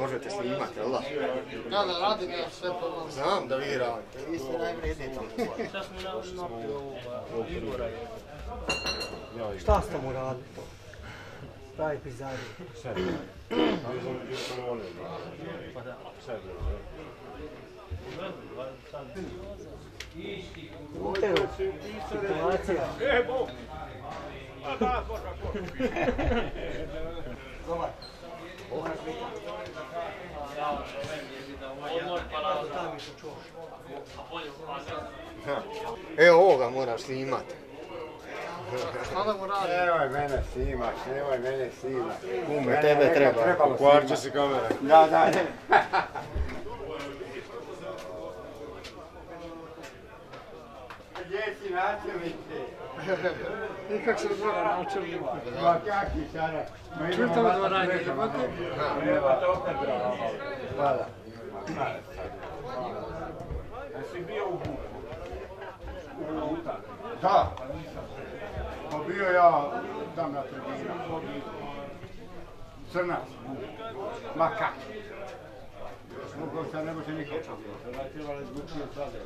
možete snimati, jel da? Ja ne radim, ja sve pomalo. Znam da vi radite, vi ste najvredniji tamo. Šta smo napio ovoga, Igora je. Šta ste mu radili to? Pravi pizarij. Pa da. Uteru, situacija. Dobar. Odmor pa na Tam mi se Evo ovoga moraš snimati. Šta da mu radim? Nemoj mene snimaš, nemoj mene snimaš. Kume, tebe treba, pokvarit će snimat. se kamera. Da, da. Gdje si načelnice? Nikak se zove načelnik. Ma sada? Ma idemo Čvrtavo ovako dvoranje, srećemo. imate? Nema to opet bravo. Hvala. Jesi bio u Buku? Da. Pa bio ja tam na tribina. Crnac. Ma kak. Sad ne može nikako pogledati. Sada je trebalo izvučio sada.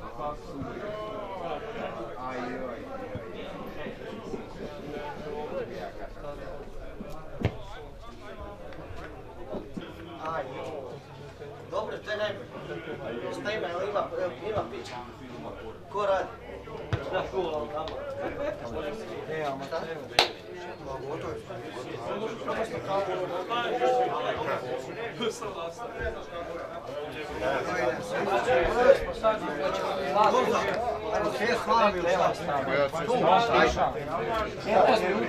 Aj, joj, Aj, Dobro, to je najbolje. Šta ima, jel ima, ima pića? Ko radi? Da, kuvala tamo. Ne, ama šta?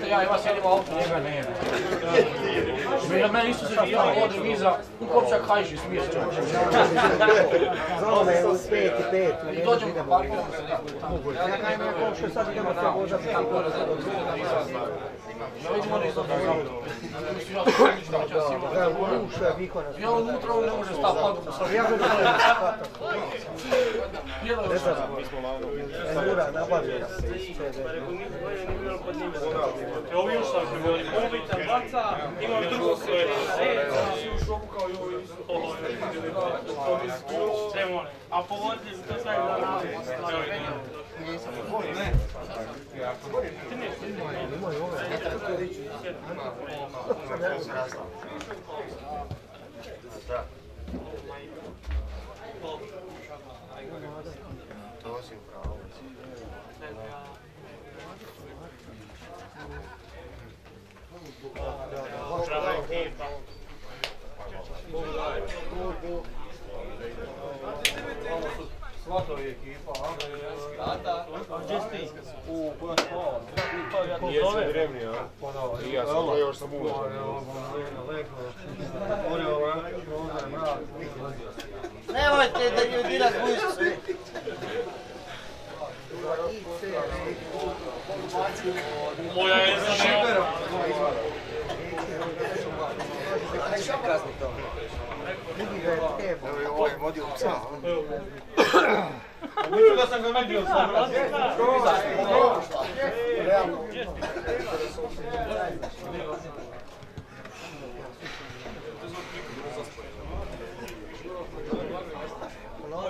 Ja i vas jedemo auto, njega nema. Mi meni isto se dijela, odem iza, u kopčak hajši, smije se čovječ. Znamo da je u pet i pet. I dođemo, parkiramo se nekoliko tamo. Ja naime komšo sad idemo sve voza pet i Ja ja unutra on ne može staviti padu Ja ga gledam. Nabavio se iz CD. Evo još sam mobitel baca, imam drugo sve e, si u šoku kao joj, ovo sve. A sve da navodimo. To upravo. Zdrava ekipa. Svatovi ekipa, a? Gdje si ti? U kojem spava. Zove? drevni, a? I ja sam to još sam uvećan. Nemojte da guzicu sve. Moja je za Vidi ga je tebo. Evo je ovaj vodio psa, a? Mislim da sam ga vidio sam.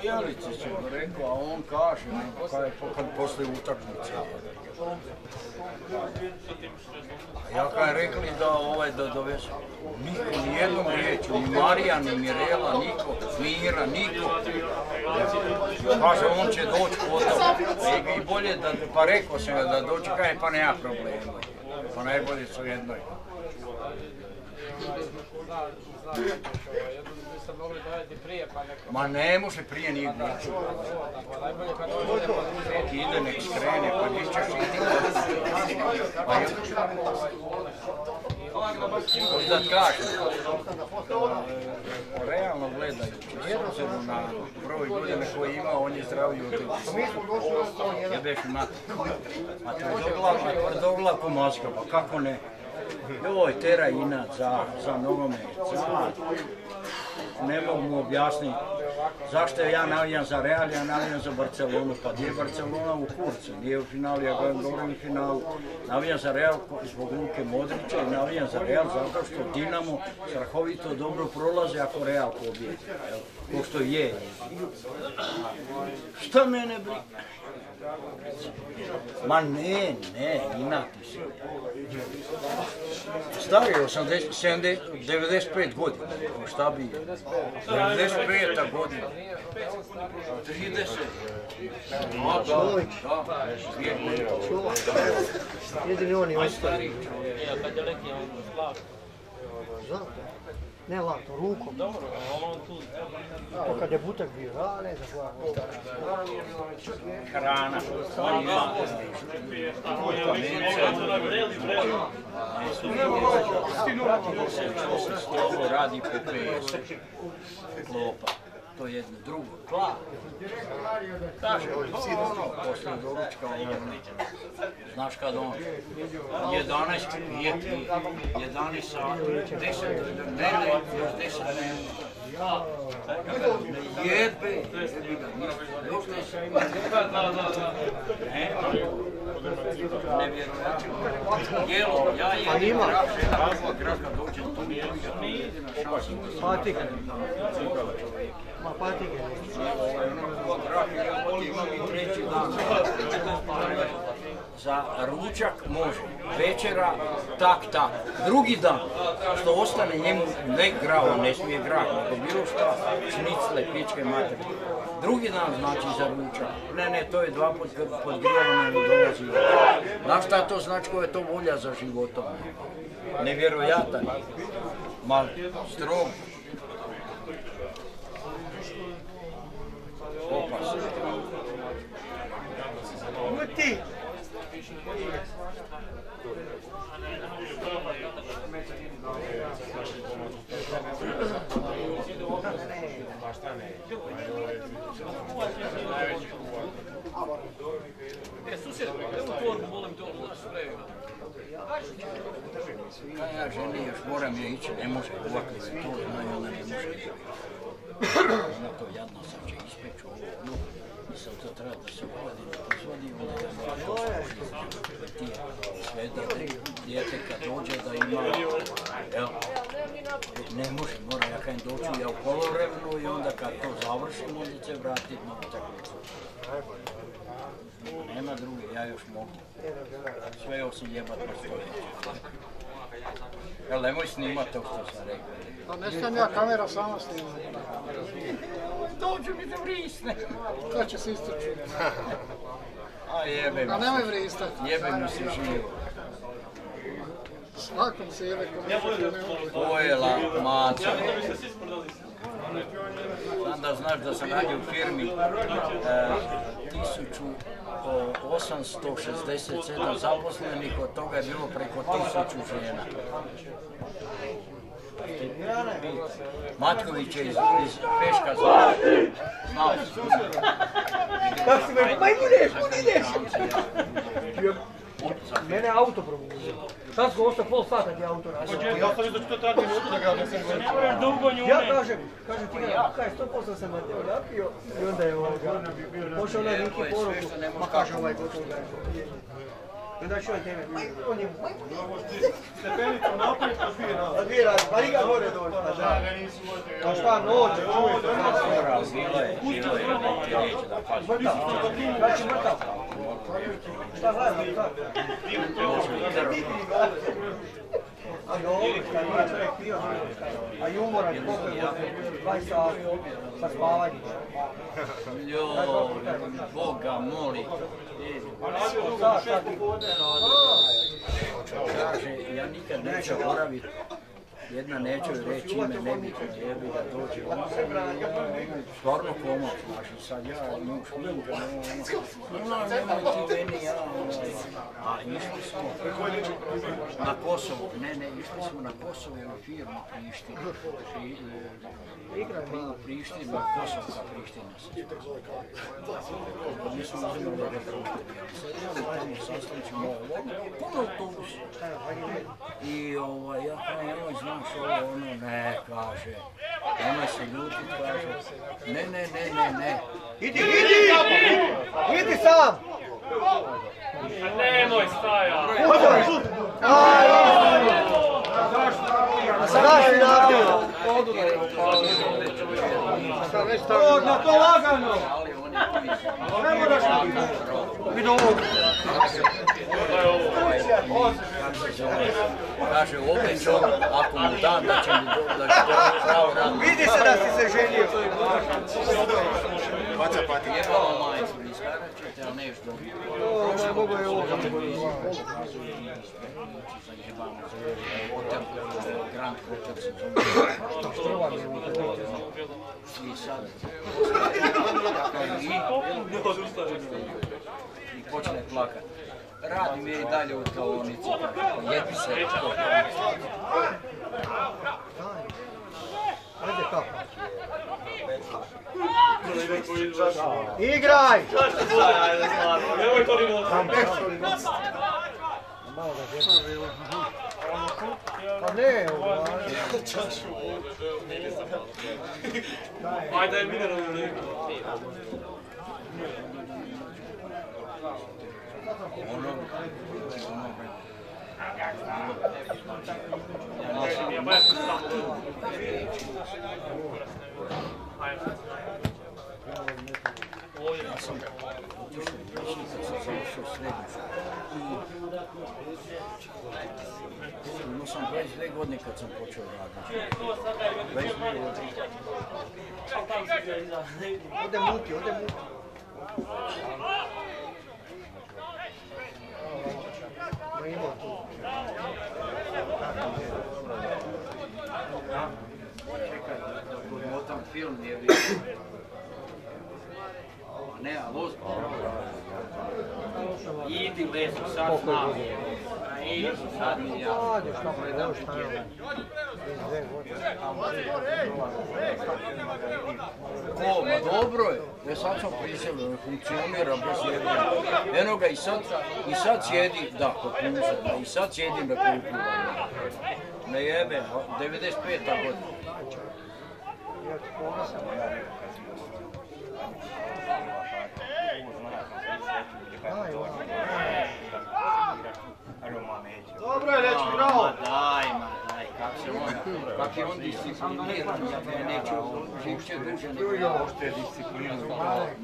Jelice će mu rekao, on kaže, kad, je, kad poslije utakmice. Ja kad je rekli da ovaj da ni jednom Marija, ni Mirela, niko, Mira, niko. Kaže, on će doći potom. I bolje da, pa rekao sam da dođe, kaže, pa nema problema. Pa najbolje su jednoj. Ma ne može prije nije doći. Nek ide, nek skrene, pa nećeš. Pa je... Da kažem, realno s obzirom na broj godina koji ima, on je zdraviji od tebe. Jebeš mat. A tvrdoglav, tvrdoglav ko maska, pa kako ne? Joj, tera inat za, za nogomet. Ne mogu mu objasniti. zašto ja navijam za Real, ja navijam za Barcelonu, pa gdje je Barcelona u kurcu, nije u finalu, ja gledam dobro u finalu. Navijam za Real zbog Luke Modrića i navijam za Real zato što Dinamo strahovito dobro prolaze ako Real pobjedi, jel, ko što je. Šta mene briga? Ma ne, ne, inati se. Stari je 80, 70, 95 godina, pa šta bi je? 95 godina. 30. A, da, da. Jedini oni ostali. Ja, kad je neki on slav. Znam. Ne lato, rukom. Dobro, on tu... To kad je butak bio, a ne znam koja. Hrana. Ovo radi po PS. Klopa. To je jedno drugo. Kla. Kaže, ono, poslije doručka, ono, znaš kad on, 11, nije ti, 11 sati, 10, ne, ne, još 10 ne. Jebe, jebi ga, ništa, još 10. Ne, nevjerojatno. Jelo, ja jedem grah, žena graha dođe tu, ide na šansu. Patika. Patike. Za ručak može, večera tak tak. Drugi dan, što ostane njemu ne grao, ne smije grah, nego bilo šta, šnicle, pičke mater. Drugi dan znači za ručak. Ne, ne, to je dva put podgrijavano dolazi. Znaš šta to znači, koja je to volja za životom? Nevjerojatan. Ma, strog. Guti! E, susjed, evo torbu, molim to, znaš, sve. Kaj ja ženi još moram je ići, ne može ovako se to zna i ona ne može. Ona to jadno sam će ispeći ovo, ono. I sad to treba da se uvadi, da pozvodi, onda ja moram ti sve da dijete kad dođe da ima, jel, ne može, mora ja kajem doći ja u polovremenu i onda kad to završim, onda će vratiti na utakmicu. Nema druge, ja još mogu. Sve osim jebat na stoljeće. Jel, nemoj snimat to što sam rekao. Pa ne smijem ja kamera sama snima. Dođu mi da vrisne. To će se istrčiti. A jebe mi A nemoj se. vristati. Jebe mi se živo. Svakom se jebe ko ne ne može. Ovo je la maca. Znam da znaš da sam radio u firmi e, 1867 zaposlenih, od toga je bilo preko 1000 žena. Matković je iz, iz Peška znao. Znao si. Kako si me, ma ideš, kud ideš? Mene auto probuzio. Sad smo ostao pol sata ti auto razio. Ja sam vidio 40 minuta da ga ne sam Ne moraš dugo nju Ja kažem, kažem ti ga, kaj, 100% sam Mateo napio i onda je ovoga, pošao na Niki poruku, ma kaže ovaj gotovo je. Onda čujem tebe, on je, ma Stepenica naprijed, pa dvije. A dvije radi, pa nikad gore doći, pa da. A šta noće, čujete, Mora, bilo je, bilo je, da pazi. mrtav, znači mrtav. Šta gledam, šta? A dobro, šta nije čovjek pio, a i umoran, koliko je možda, 20 sati, sa spavanjem. Joj, Boga moli. Sad, sad Kaže, ja nikad neću boraviti. Jedna neću reći ime nebitno, jebi da dođe ona. Stvarno pomoć, znaš, i sad ja nju šminkam, ono, ono, nemoj ti meni, ja, ovaj. A išli smo na Kosovo, ne, ne, išli smo na Kosovo u firmu Priština. Pri, pri, Priština, Kosovka Priština se zove. Mi smo uzimali idemo tamo, sastančimo puno autobusa. I ovaj, ja nemoj znam znaš ovo, ono, ne, kaže. Ona se ljuti, kaže. Ne, ne, ne, ne, ne. Idi, idi! Idi sam! Nemoj staja. A sada si napravio? Na to lagano! Ali oni Ne moraš Vidi ovog. Kaže, obećao, ako mu dam da će će pravo. Vidi se da si se ženio. Jebala majku, iskarat ćete, ali neš dobiti. O, ne mogu je ovo. Se, hotel, Grand Hotel se zove. I sad, i počne plakat. Radim je i dalje u kaonici, jebi se. Ajde kapa. Igraj! Nemoj to ni noći. Pa ne, ovo. Ajde, daj mineralnu ligu. Ono, ono, Ja baš sam samo. Ajde. Ovdje. ja sam otišao u Riječku kad sam završio srednju školu. I imao sam 22 godine kad sam počeo raditi. 22 godine. Ode muti, ode muti. Ma ima tu. Čekaj, dok motam film je vidio. A ne, ali ozbiljno. Idi leso, sad znam. A idi, sad mi ja. Ajde, šta šta je. Ko, ma dobro je. Ja sad sam prisilio, ne funkcionira bez jebanja. Eno ga i sad, i sad sjedi, da, kod plusa, i sad sjedim na klupu. Ne jebe, 95. godina. Ja ti ponosim. Daj, ovo. Dobro je, dečki, bravo! Ma daj, ma daj, kak se on, kak je on discipliniran, ja ga neću živće duže nego poštuje disciplinu.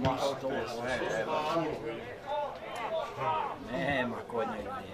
Ma sto, sve, evo. Nema kod njega je.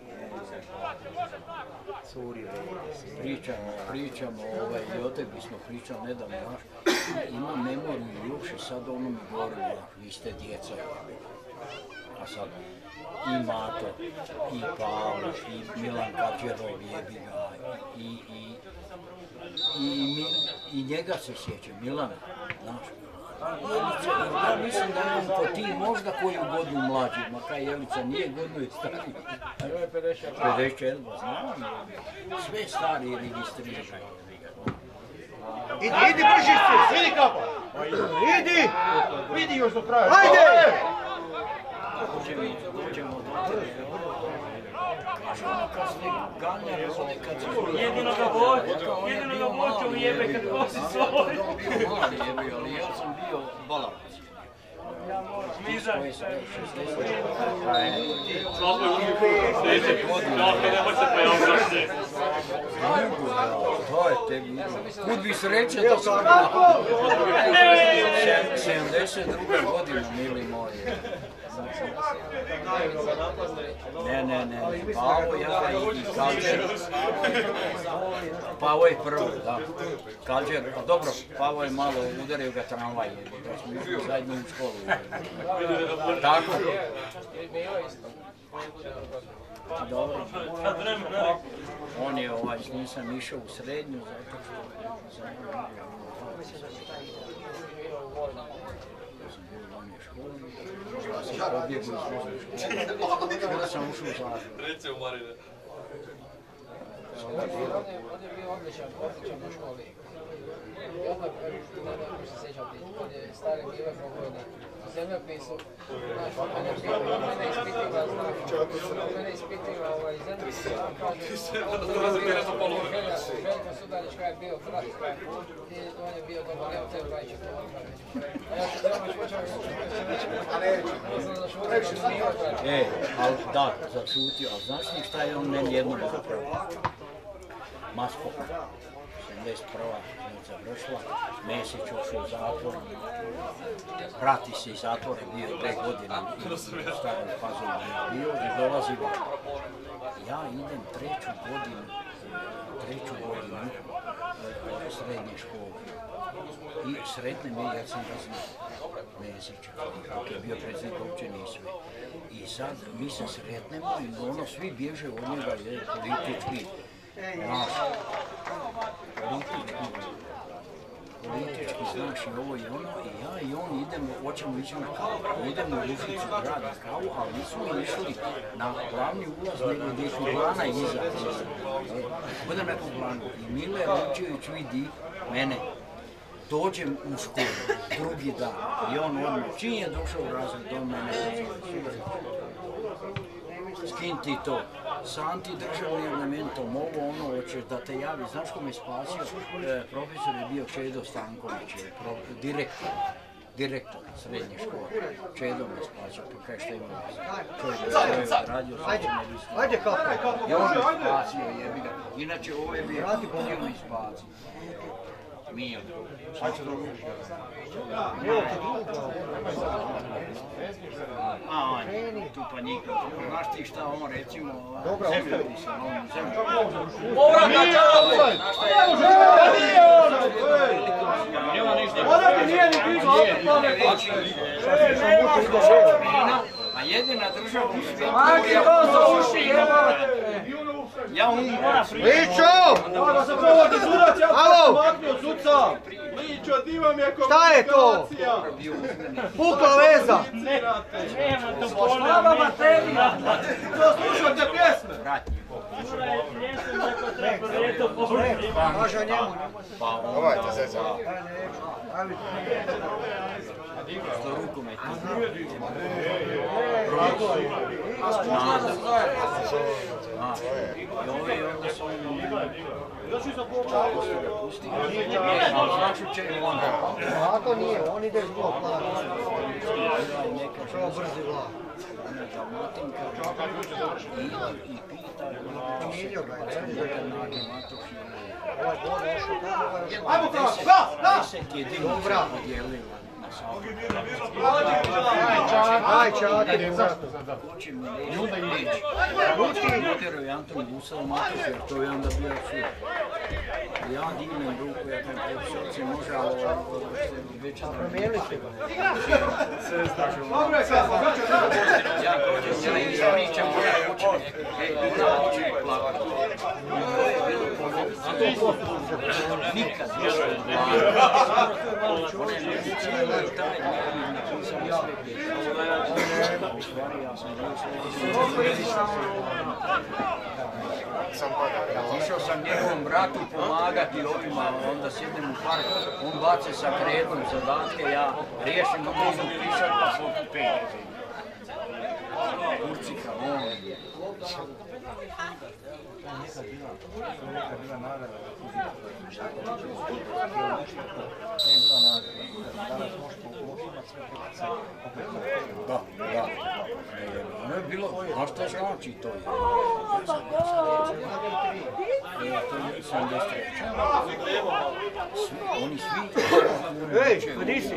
Pričamo, pričamo, ovaj, i o tebi smo pričali nedavno, znaš, imam memoriju još i sad ono mi govori, vi ste djeca. A sad, i Mato, i Pavlo, i Milan Kađerov, ga, i, i, i, mi, i njega se sjećam, Milana, znaš. Ja mislim da je on ko ti možda koju godinu mlađi, ma kaj Jelica nije godinu i stariji. A joj je 54. 54, znam. Sve stari registriraju. Idi, idi, brži se! Vidi kapa! Idi! Vidi još do kraja! Ajde! Dođemo do tebe. Ono kad ste ganjali, one kad su... Jedino ga voće, jedino ga voće ujebe kad kosi svoj. Ja bio mali ali ja sam bio balavac. Mizar. Koji sam 60. Slabo je uvijek. Sljedeće godine. Nemoj se pojavljati. Mogu, to je tebi. Kud bi sreće da sam... 72. godina, mili moji. Ne, ne, ne, Pavo, ja i Kalđer. Pavo je prvo, da. Kalđer, a dobro, Pavo je malo udario ga tramvaj, da smo išli zajedno u školu. Tako? dobro. On je ovaj, nisam išao u srednju zato što pobjegao iz sam ušao u zatvor. Reci u Marine. Je bio, odličan, odličan u školi. I odmah, ne znam se sjećate, on je stari bile pokojni. Zemljopisu, znaš, on mene bio, on mene ispitiva, znaš, on mene ispitiva ovaj zemljopis, on kaže, Želja, Željko Sudarić kada je bio brat, i on je bio dobar, evo te Vlajče to. A ja sam ja sam zašutio, E, ali da, začutio, ali znaš li šta je on meni jednom napravio? Maskop. 71. završila, Mesić ušao u zatvor, prati se iz zatvora, bio je dve godine u starom fazovu je bio i dolazi. Ja idem treću godinu, treću godinu srednje škole. I sretne me, ja sam znao, Mesića, dok je bio predsjednik općine i. I sad mi se sretnemo i ono, svi bježe od njega, je politički, politički, znaš, i ovo i ono, i ja i on idemo, hoćemo ići na kavu, idemo u Rušicu grad kavu, ali nismo išli na glavni ulaz, nego gdje je kuglana iza. Budem na kuglanu i Mile Lučević vidi mene, dođem u školu, drugi dan, i on odmah, čim je došao u razred, on mene skin ti to, sam ti državni ornamentom, ovo ono, hoćeš da te javi, znaš ko me spasio? E, profesor je bio Čedo Stanković, pro- direktor, direktor srednje škole. Čedo me spasio, pa kaj šta ima? Čovjek je radio se ne bi spasio. Ajde kako? I on me spasio, jebi ga. Inače, ovo je bio, on je me spasio. Mio. Sad će drugo. A, on, tu pa nikad. Znaš ti šta on recimo, Dobro, zemljopis, on zemljopis. Povratak čale! Znaš šta je? Nema ništa. Ona ti nije ni kriva, opet to ne A jedina država u svijetu Maki, to za uši, jebate! Ja umam. Ličo! Mora se provodi sudac, ja sam maknio suca! Ličo, di vam je Šta je to? komunikacija? Pukla veza! Nema to polja, materija. To slušate pjesme? Vratnje. Jesam neko treba prvijeto polje. Može o njemu. Pa on, Ovaj te zeca. što rukomet. A, i Ajmo, glas, Ajmo, glas! I onda ga je. da, da! Aj, Lutero i Anton Gusal Matoš, jer to je sud. Ja ruku, ja ali već Promijenili ste ga. Dobro je sad, znači, Ja dođem, ja ispričam, ona hoće, ej, ona hoće plakati. To je bilo ponovno. Nikad više Ona je meni cijeli taj dnevnik napisao sve pjesme. U stvari, ja sam bio Išao sam njegovom bratu pomagati ovima, onda sjednem u park, on bace sa kredom zadatke, ja riješim ga mogu pisat pa sam pet. Kurcika, on. Da, da. Ono je bilo, a šta znači to? Ja sam, ja sam recimo, to je 73. Svi, oni svi, Ej, gdje si?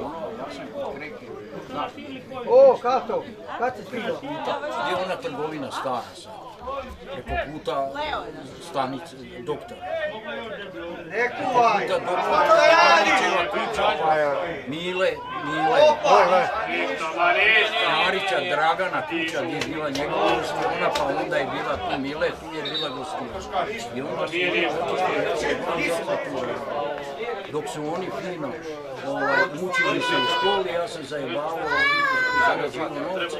O, kako? Kad si stigao? gdje je ona trgovina stara sad? Preko puta stanice, doktora. Ne kuvaj! Kuća, Mile, Mile, Marića, Dragana kuća gdje je bila njegova gostiona, pa onda je bila tu Mile, tu je bila gostiona. I onda su oni otišli. Dok su oni fino ovaj, mučili se u školi, ja sam zajebavao, zarađivao novce,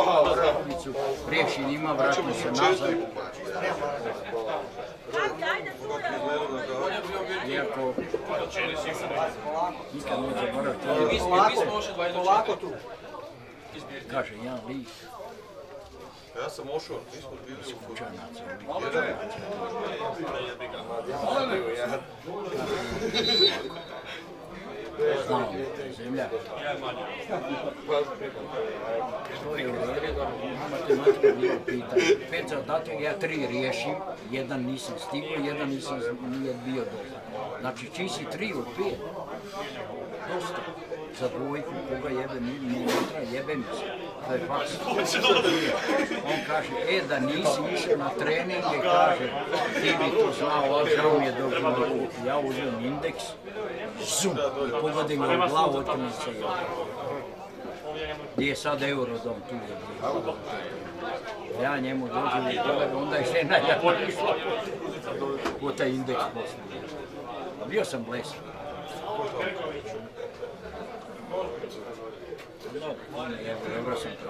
sve riješi njima, vratim se nazad. Iako, nikad ne zaboraviti, Polako tu. kaže jedan lik, Ja sam ošao, mi smo bili u zemlja. Matematika pitanje. Pet ja tri riješim, jedan nisam stigao, jedan nisam nije bio dobar. Znači, čiji si tri od pet? Dosta. Za dvojku, koga jebe, mi mi se. To je faks. On kaže, e, da nisi išao na treninge, kaže, ti bi to znao, ali žao mi je dok. Ja uzmem indeks, zum, pogodim ga u glavu, otkrenem se Gdje je sad Eurodom tu je je. Ja njemu dođem i onda je žena ja išla po taj indeks poslije. Bio sam blesan. Dobro, evo, dobro. Sam prošao.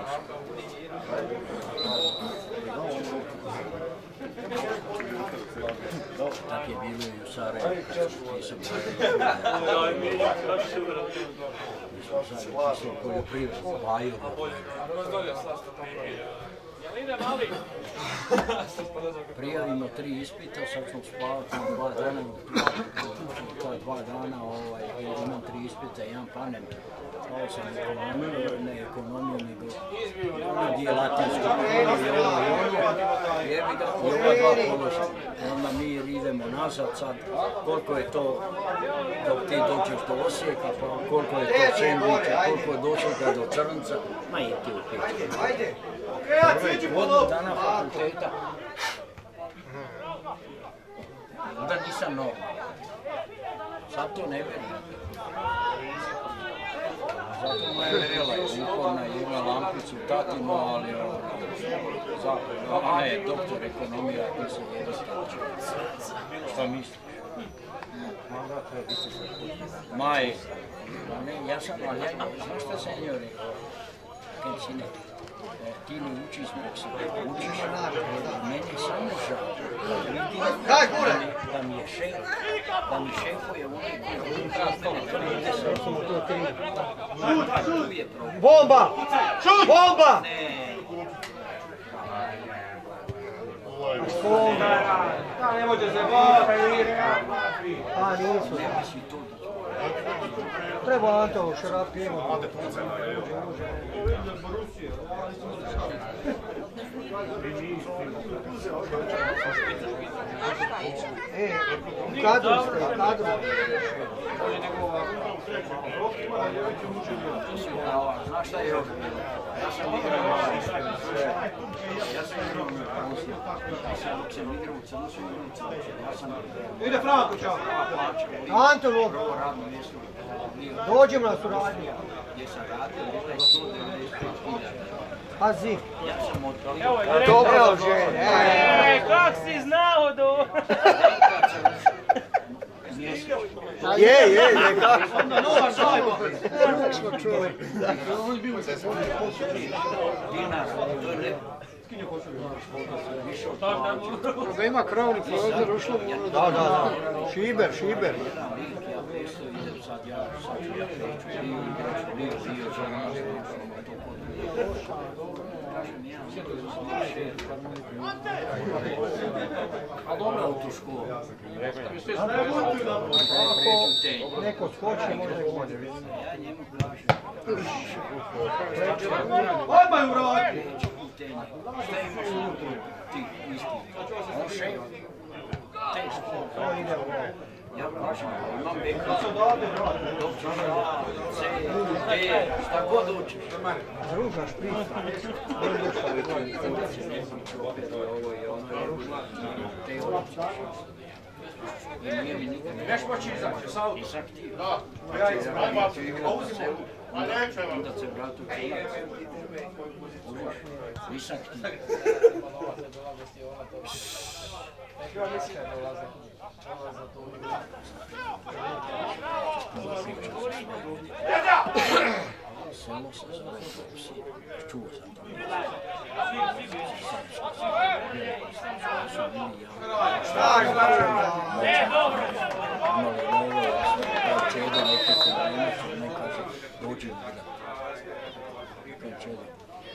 Tak je bilo i u Sarajevu, nisam Nisam poljoprivredu, baju. Prijavimo tri ispita, sad ćemo spavati na dva dana, dva dana ovaj, imam tri ispita, jedan panem, pao sam ekonomiju, ne ekonomiju, nego ono gdje je latinsko, ono i ono i ono, i ova dva položaja. Onda mi idemo nazad sad, koliko je to dok ti dođeš do Osijeka, pa koliko je to Sendvića, koliko je došlo do Crnca, ma je ti u pičku. Ajde! Godinu dana fakulteta. Onda nisam normalan. Sad to ne vjerujem. Zato moja vrela je uporna, ima lampicu tatinu, ali ono, zakon, ona je doktor ekonomija, ti se jednostavno Šta misliš? Maj, ma ne, ja sam, ali ja, znaš šta sam njoj rekao? Kaj si ne, e, ti ne učiš nek se učiš, meni je samo žao. Vidim da mi- Da mi je šef, da mi onaj koji je tu je. Bomba! Šut! Bomba! Ne, Da, ne može se baviti. A, nisu. ne misli to Treba Anto šarapijemo. E, u kadru ste, u kadru. Je? Ja sam Ja sam sam sam sam Ide Franko, čao. Mjesto bio dođemo na suradnju. gdje sam radio, bilo je 195.000. Pazi. Ja sam Dobro, žene. E, kak si znao do... Je, je, je, kako? Onda nova šajba. dinara, to je ne... Da ima krovni prozor, ušlo mu ono Da, da, da. Šiber, šiber. Ja sad, ja sad ja kreću, bio igrač, bio bio za nas, to kod Kažem, jedan šef, a dobro autoškola. Neko skoči, može njemu previše Odmah u vrati. Šta imaš unutra tih istih? Teško. To ide u Ja kažem, imam beka. C, D, šta god hoćeš. Ružaš priču. Ovo je ono, te. Neš moći izaći, sa auto. Nisam htio. Da. Ja htio igrati na selu. A neće vam. Onda se vratu htio. Dolaze, dolaze ti ona to. Neki vam misli da dolaze. Zove Sir. Čuo sam to. Ne, dobro. Imali love, ja sam kao čedo nekako da inače ne kaže dođi mi da.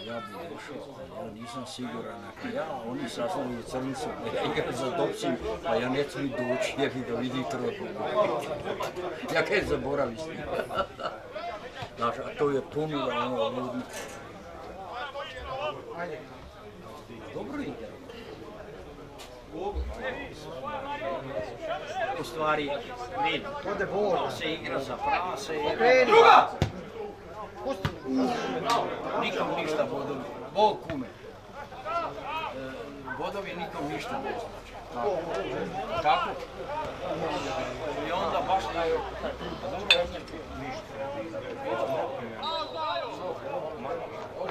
Ja bi došao, ali ja nisam siguran ako ja, oni sastavljaju crnicu, da ja igram za Dobsim, pa ja ne smijem doći, jer bi ga vidi trotku. Ja kaj zaboravi s njim. Znaš, a to je puno ono ljudi. Dobro igra. U stvari, vidi, Ode bol. se igra za prase, Kreni. Nikom ništa bodovi. Bog kume. E, Bodovi nikom ništa ne znači. Tako. I onda baš da je...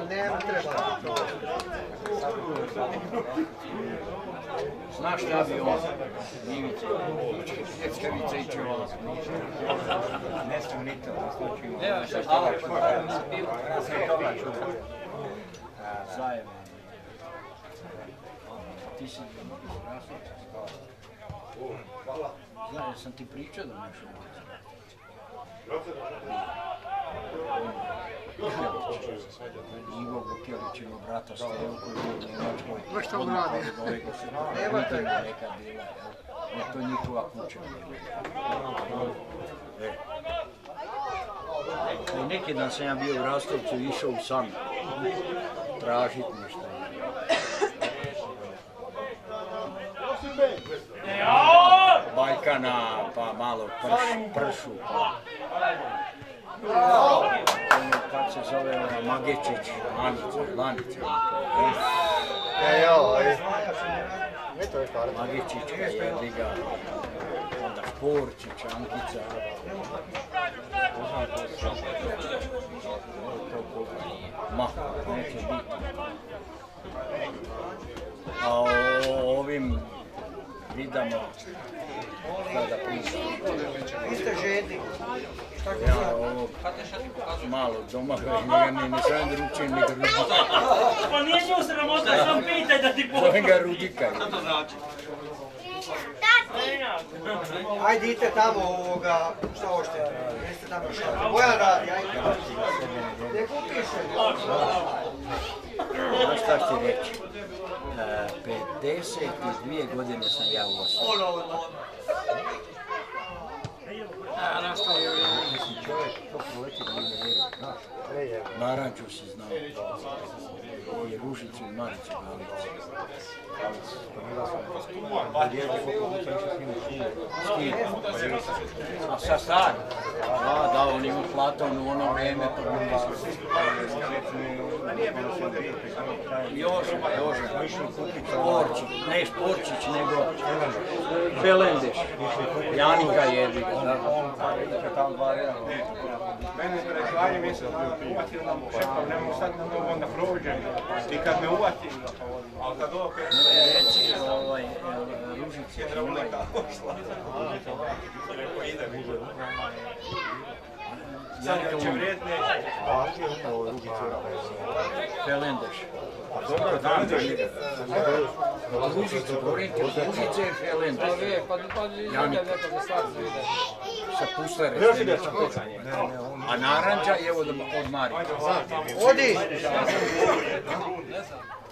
Ne treba. Znaš šta bi on? Ivice, Ljeckavica i Čevala. Ne sam ni to, ne šta šta Zajedno. Ti si Znaš, sam ti pričao da nešto Ivo Bukelić ima brata Stevu koji je u Njemačkoj. Znaš šta on radi? Nema to neka bila, jel? To je njihova kuća. E. I neki dan sam ja bio u Rastovcu i išao u san. Tražit nešto. Bajkana, pa malo prš, pršu, pa... Kako se zove ona Magečić, Anica, Lanica. E, jo. Ne to je karta. Magičić je liga, onda Šporčić, Ankica. Ma, neće biti. A o ovim vidamo kada pričam. Vi ste žedni. Ja ovo malo doma njega ni ne zovem drugčije nego Rudika. Pa nije nju sramota, sam pitaj da ti Zovem ga Rudika. Ajde, idite tamo ovoga, šta hoćete? Jeste tamo šta? Bojan radi, ajde. Nek upiše. Znaš šta ti reći? E, 52 godine sam ja u znaš. Naranču si znao. I Ružicu i Maricu. A sa star? Da, da, on ima Platon u ono vrijeme. pa mi Jože, Jože. Šporčić, ne Šporčić, nego Felendeš. Janika jebi. Mene je prezvanje mislim da me uvatio na čekam, ne mogu sad na novo onda prođem. I kad me uvati, ali kad ovo Reci, ovaj, Ružica. Janika će Lund, vrijet neće. Felendeš. Dobro, znam da ide. Ružica, govorim ti, Ružica je Felendeš. Pa pa pa se vide. Sa. A naranđa je od, od Marija. Odi!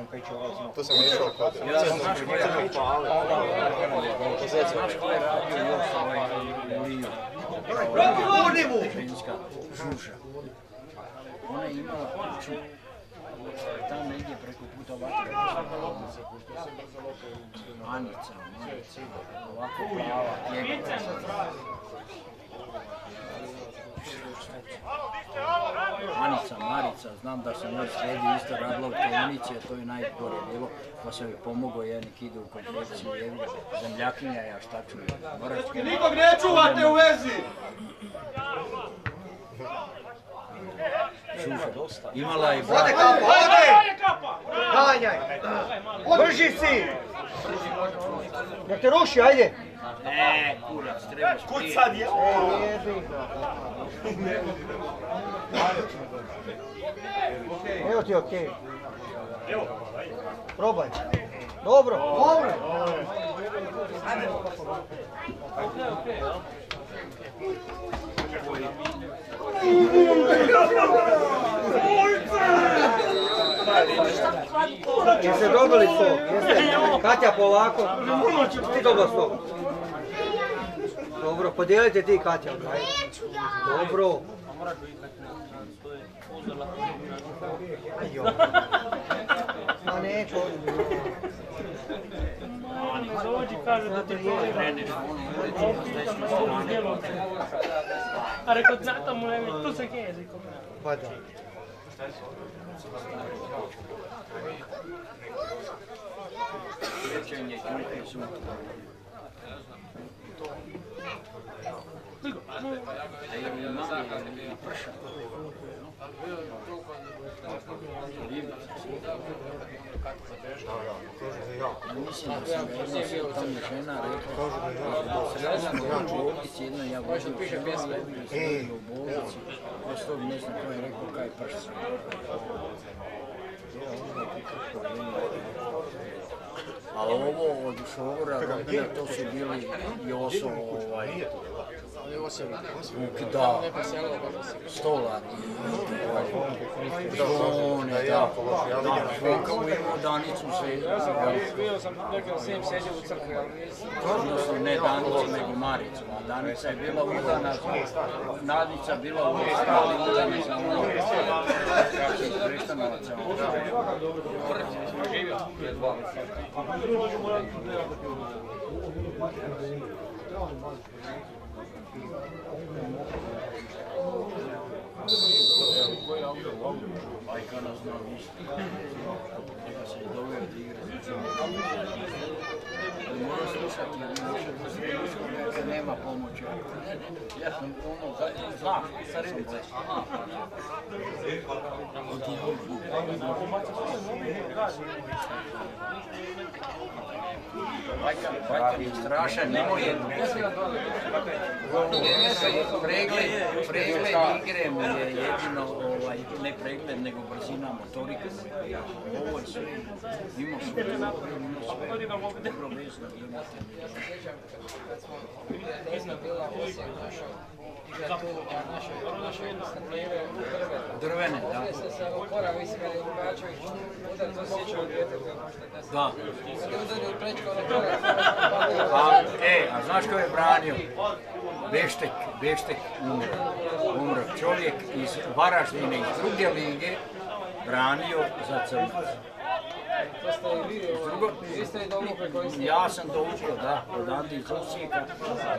on peče ovaj zno. Tu sam išao kod... Ja sam znaš ko je radio, znaš ko je radio još ovaj Liju. Gurni mu! Ženska, Žuža. Ona je imala kuću tamo negdje preko puta vatre. Anica, Anica, ovako plava, jebena. Anica, Marica, znam da sam još sredio isto radila u Tolinici, a to je najgore bilo, pa sam joj pomogao, ja nek ide u konfekciju, jevi zemljakinja, ja šta ću, moraš Nikog ne čuvate u vezi! Žuža. Imala je Ode kapa, ode! Ganjaj! Brži si! Nek te ruši, ajde! e, kurac, trebaš. Sad je! Evo ti okej. Probaj. Dobro, dobro. Jeste dobili? Jeste? Katja polako. Ti dobro sto. Dobro, podijelite ti Katja. Dobro. Ma neću. Dođi, kaže da ti desne strane. A rekao, znate mu ne tu se jezikom. Pa da. Sjećanje, kruhe, prša? Mislim da sam rekla, sredno u bolnici, jedna ja lebi u bolnici, rekao kaj prša. A ovo od šogora rodbina, to su bili Joso, ovaj, Da, si. Stolar, Žone, da, Danicu se, Ja sam bio sam nekada s njim sjedio u crkvi, ali nisam. odnosno ne Danicu, nego Maricu, a Danica je bila udana, Nadica bila udana, ali udana za ono, se doveo da igra za cijelu. Ali mora slušati, jer ne može da nema pomoći. Ja sam ono, Carinica. Bajkan, bajkan je strašan, nemoj je. Pregled, pregled igre mu je jedino, ovaj, ne pregled, nego brzina motorika. Ovo je sve, ima sve, ima sve, dobro vezno kad smo bila došao igra tu na našoj, našoj snadnjeve drvene. Da. Se. Da. A, e, a znaš ko je branio? Beštek, Beštek umro. Umro čovjek iz Varaždine, iz druge lige, branio za Crnac. To ste i vi, ovo, vi ste i dovukli koji ste. Ja sam dovukao, da, od Andi iz Osijeka,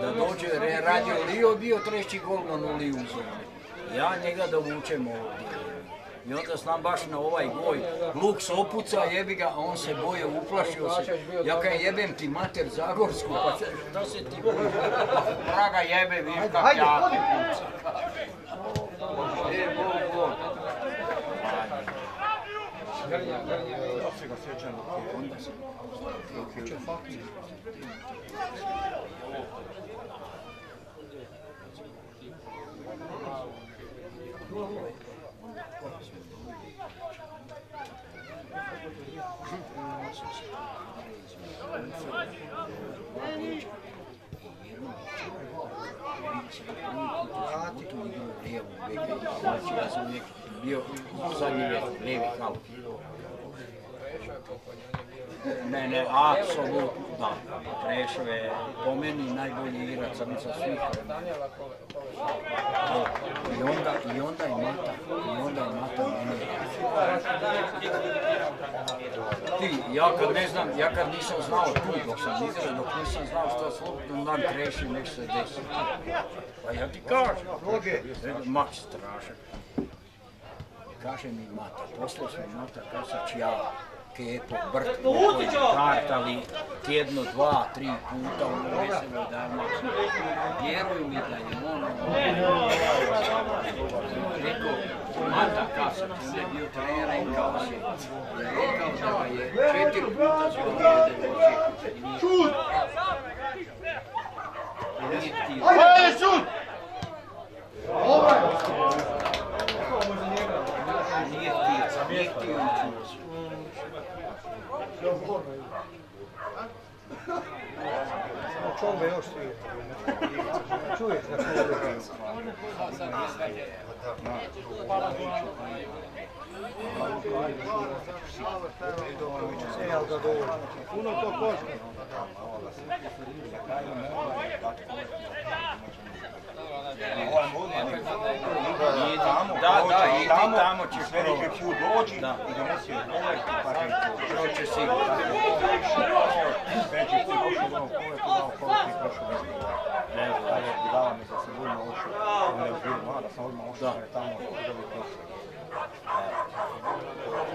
da dođe, jer je radio Lio, bio treći golman u Liju. Ja njega dovučem ovdje. I onda znam baš na ovaj goj, luk se opuca, jebi ga, a on se boje, uplašio se. Ja kaj jebem ti mater Zagorsku, pa šta se ti? Praga jebe, viš kak Ajde, Ja se ga sjećam dok je onda se... Dok je fakti je pokojni, on je bio... Ne, ne, apsolutno, da. Prešao je po meni najbolji igrač sa svih I onda, i onda je Mata, i onda je Mata. Ti, ja kad ne znam, ja kad nisam znao tu dok sam igrao, dok nisam znao što slobodno dan kreši, nešto se desi. Pa ja ti kažem, Maks strašan. Kaže mi Mata, poslije smo Mata Kasač ja, Kepo, Brt, koji kartali tjedno, dva, tri puta u veseloj Dalmaciji. Vjeruj mi da je on rekao, Mata Kasač, onda je bio trener, si, da je rekao da ga je četiri puta da je dočekao. Šut! Nije htio. Ajde, šut! Nije htio, nije htio. Čombe još svi. Čuješ na koliko. E, ali da dovoljno. Puno to košta. Da, da, i ti tamo ćeš Sljedeći put dođi Da. i donesi ovaj pa reći. To će sigurno. Sljedeći put došao do onog povetu, dao poveć i prošao bez taj je dala mi da sam odmah je bilo mlada, sam odmah ušao, jer je tamo državi prošao.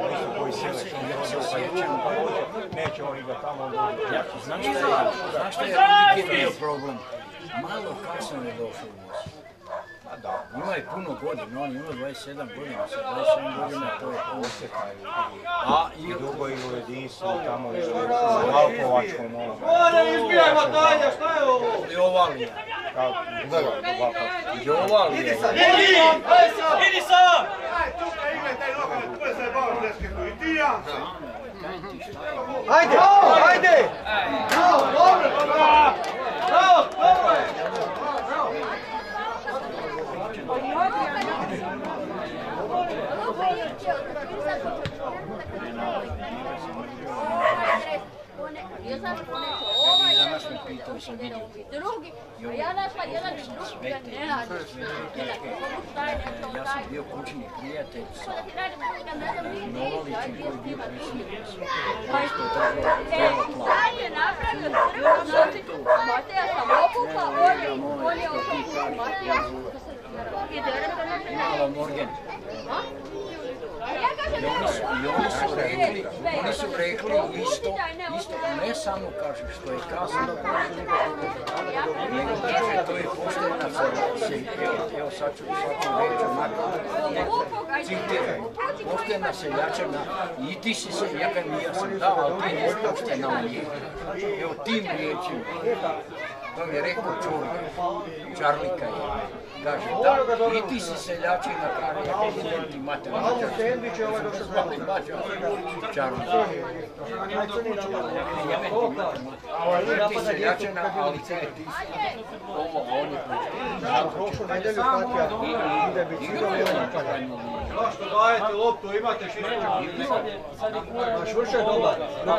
Oni su koji sele, što pa pa dođe, neće igrat tamo, dođe. Ja, znaš šta je, znaš šta je veliki bio problem? Malo kasno je došao u Osijek. Ima je puno godina, on ima 27 godina, sa 27 godina to je puno. A i I dugo je u jedinstvu, tamo je u Valkovačkom ovom. Mora izbijaj Matanja, šta je ovo? Jovalija. Jovalija. Idi, ajde sad! Idi sad! Ajde, ajde! Bravo, dobro! Bravo, dobro je! Danas me pitao sam vidio. Drugi, a ja našla jedan i drugi ga ne radiš. Ja sam bio kućni prijatelj sa Novalićem koji je bio predsjednik Isto tako, Evo Sad je napravio crno, znači, Mateja sam obukla, on je, on je ošao Mateja. I direktor Malo Morgan. I oni su, rekli, oni su rekli isto, isto, ne samo kaže što je kasno, nego kaže to je poštena se, se evo, sad ću, sad ću reći onako, citiram, poštena seljačana i ti si seljaka i ja sam da, ali ti nisi poštena u njih. Evo tim riječima, to mi je rekao Čurga, Čarlika je. Kaže, da, i ti si seljačina, kaže, ja ti mater. Ovo sandvič je ovaj došao Zvali mača, Čarlika. Ti si seljačina, ali ti ti si ovo, a on je nedjelju Katja ide biti sigurno jedan napada. Zašto dajete loptu, imate je dobar, dok.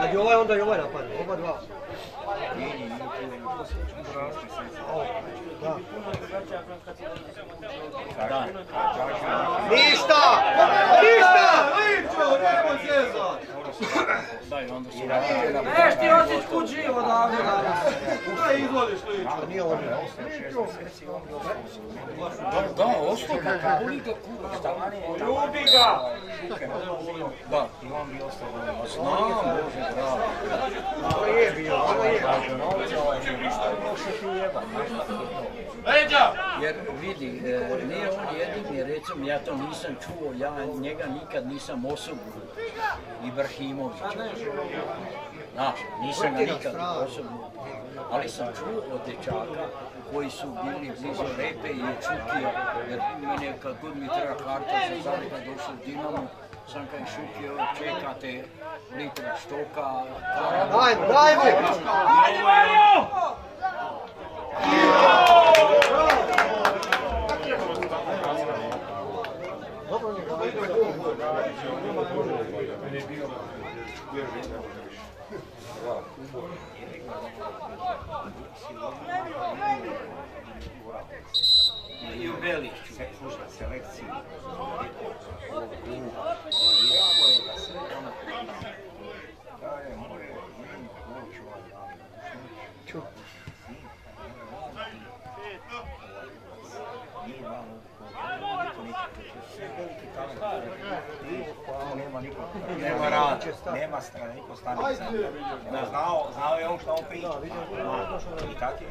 Kad je ovaj, onda i ovaj napadne, oba dva. Da. Ništa! Ništa! Ličo, nemoj zezat! Da, i onda su... Neš ti otić kud živo odavde danas. Šta izvoliš Ličo? Nije on. Da, da, ostao ga, boli ga kurac. Ljubi ga! Da. Znam, Bože, bravo. Ovo je bio, ovo je. Leđa! Jer vidi, e, nije on jedini, recimo ja to nisam čuo, ja njega nikad nisam osobno, Ibrahimovića. Znaš, nisam ga nikad osobno, ali sam čuo od dečaka koji su bili blizu Repe i Čukija, jer mene kad god mi treba karta za Zagreba došao u Dinamo, sam kaj Šukio, čekate litra štoka, Daj mu, daj mu! I u Belišću, sluša selekciju. Nema strane, niko stane. Da, znao, znao je on što on priča. I tako je.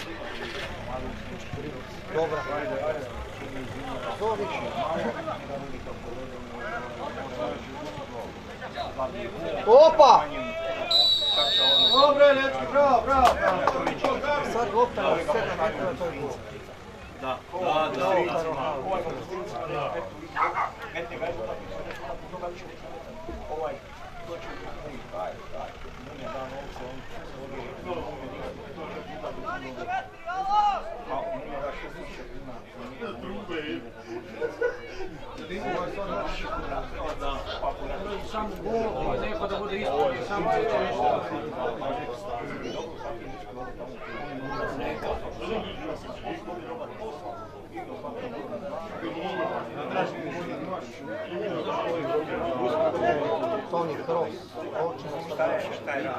Dobra. Je malo. Opa! Dobre, dečki, bravo, bravo, bravo. Sad lopta na 7 metara, to je gol. Da, da, da. Ovaj, to će biti taj, taj. On je dao novce, on će A, on ima da 6000 kuna. Samo gol, neko da bude isto, samo neće nešto. Toni Kroos. Oči na Šta je, šta je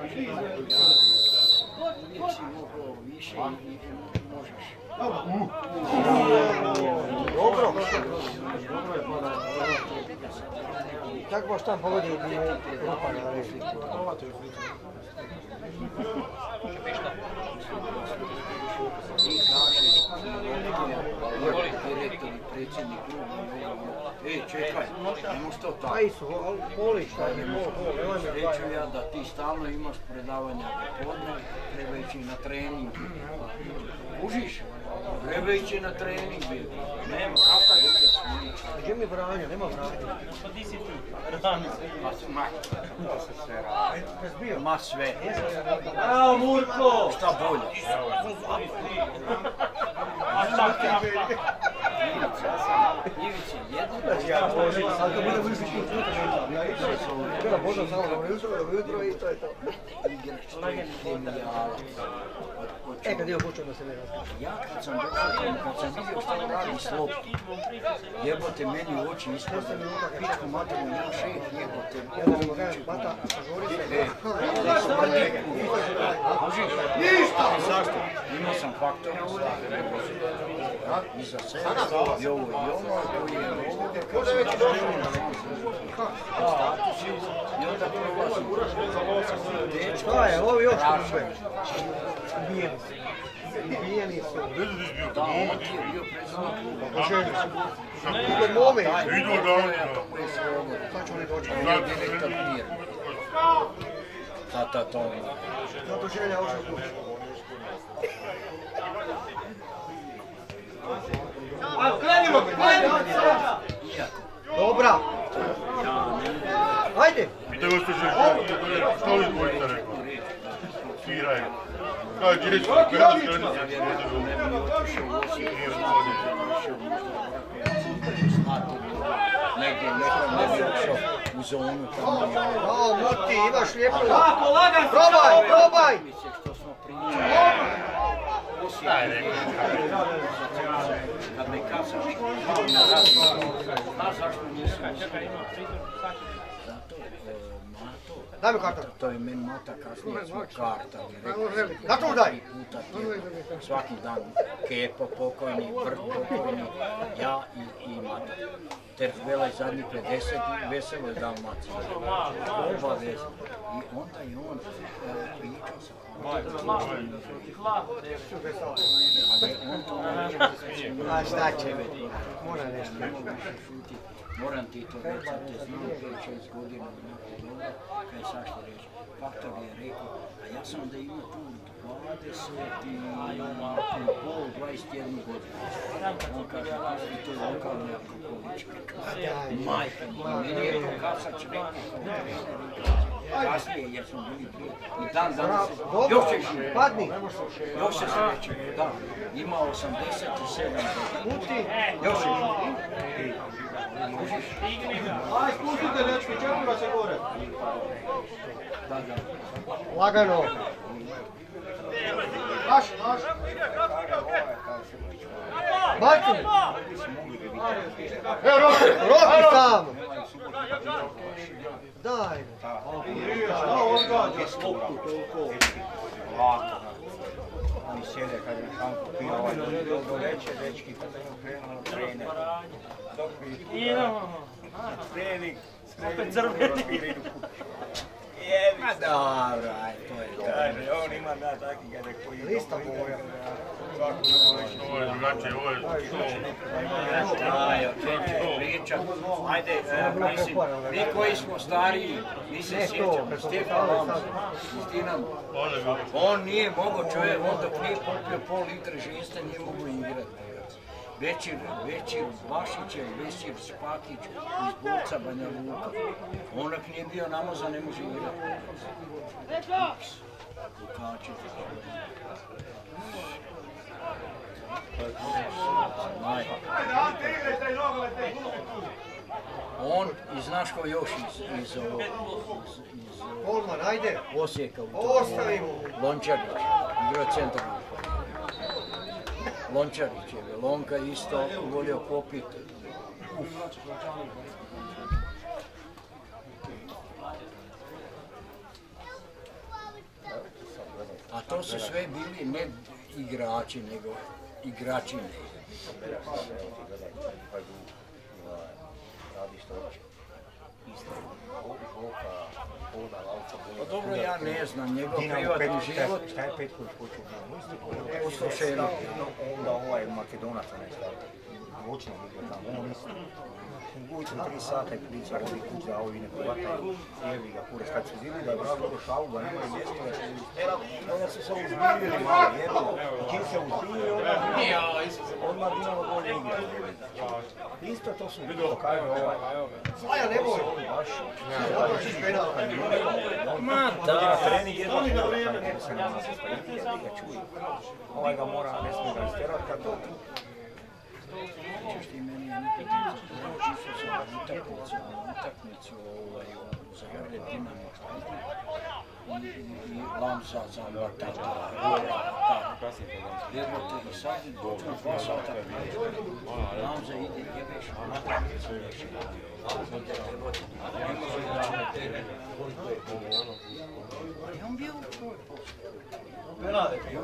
Uvijek si mogao više i možeš. Dobro. Kako baš tam pogodi di je rupa na režiji? Direktor i predsjednik. Ej, čekaj, nemo što tako. Aj su, boli šta je, Reću ja da ti stalno imaš predavanja podne, treba ići na trening. Kužiš? Treba ići na trening. Nema, kakva druga smiješ. Gdje mi branja, nema branja. Ma smak. Ma sve. Bravo, Murko! Šta bolje? Jedno Ja sad kad budemo išli šut puta, ja isto. Kada Božo samo dobro jutro, dobro jutro i to je to. E, kad je počeo da se ne raskaže. Ja kad sam došao, kad sam vidio šta radi slop, jebote meni u oči iskaze, pičku materinu, ja šef, jebote. Ja da mu kažem, bata, žuri se. E, nek su mrljeku. Ništa! Zašto? Imao sam faktor. Ja, i za sebe, i ovo, i ono, koji je ovo. Možda već došao. Status je, i onda prolazim. Dečko, Šta je, ovi još strašan. krube. Ubijeni su. Ubijeni su. Da, on ti je bio predsjednik kluba. Poželjni su. Kod mome. Idu da. Sad će oni doći. Direktor firme. Tata to. Zato želja ošao kući. A krenimo, krenimo! Dobra. Ajde. Pitaj vas što li dvojica rekao? Sviraj. Kaj, direktor, kada se krenu za Negdje, neko ne bi ušao u zonu tamo. Bravo, Muti, imaš si, Probaj, probaj. Daj, rekao. Kad me kasaš, na razgovor, znaš zašto nisam Zato, Mato, Daj mi karton. to je meni Mata kasnije smo karta. Na to daj. Svaki dan Kepo pokojni, Vrt pokojni, ja i, i Mata. Ter vela je zadnjih 50 veselo je dao Maci. Obavez. I onda je on e, pričao sa A šta će? Mora nešto. Moram ti to reći, te znam 5-6 godina onako dobro, kaj Sašta reći. Faktor je rekao, a ja sam da imao tu 20 i pol, 21 godinu. On kaže, i to je lokalni alkoholički. Majka, meni je to Kasač rekao kao trener. kasnije jer smo bili prije. I dan danas se, Dobro, još padni. Još se sreće, da. Ima 87 godina. Još. Aj, spustite dečki, čepura se gore. Da, da. Lagano. Maš, maš. Martin. Evo Roki, Roki tamo. Šta on gađa? Pio ovaj dečki trener. Idemo. Opet crveni. Ma dobro, aj, to je to. Kaže, on ima da taki ga da koji Lista boja. Ovo je drugačije, ovo je Aj, o čem ćeš pričat? Ajde, e, mislim, mi koji smo stariji, mi se sjećamo, Stefan Stinan, on nije mogao čovjek, on dok nije popio pol litre žesta, nije mogao igrati. Večer, večer, Vašićev, večer, Špakić, iz borca Banja Luka. On ako nije bio namazan, ne može igrati. Lukačev. Aj. On i znaš ko još iz, iz, iz, iz ajde. Osijeka Ostavimo. Lončarić, igrao centar. Lončarić je, Lonka isto volio popit. Uf. A to su sve bili ne igrači, nego igračine. Radiš to. Isto. Pa dobro, ja ne znam, njegov privatni život. Šta je Petković počeo u Poslušajno. Onda ovaj Makedonac, onaj šta zvučno igra tamo, Uđu tri sata i priča, ovi kuća, a ovi ne povataju, jevi ga kurac. Kad su zili da je bravo do šalu, da nemaju mjesto, da će onda su se uzbiljili malo, jebi. I čim se uzbiljili, odmah Dinamo bolje igra. Isto to su bilo, kaže ovaj. Svaja, nemoj. Ma Da, da. trening jedno što se nama se spremiti, jebi ga čuj. Ovaj ga mora, ne smije ga isterati, kad to Ćeš ti meni nikad ne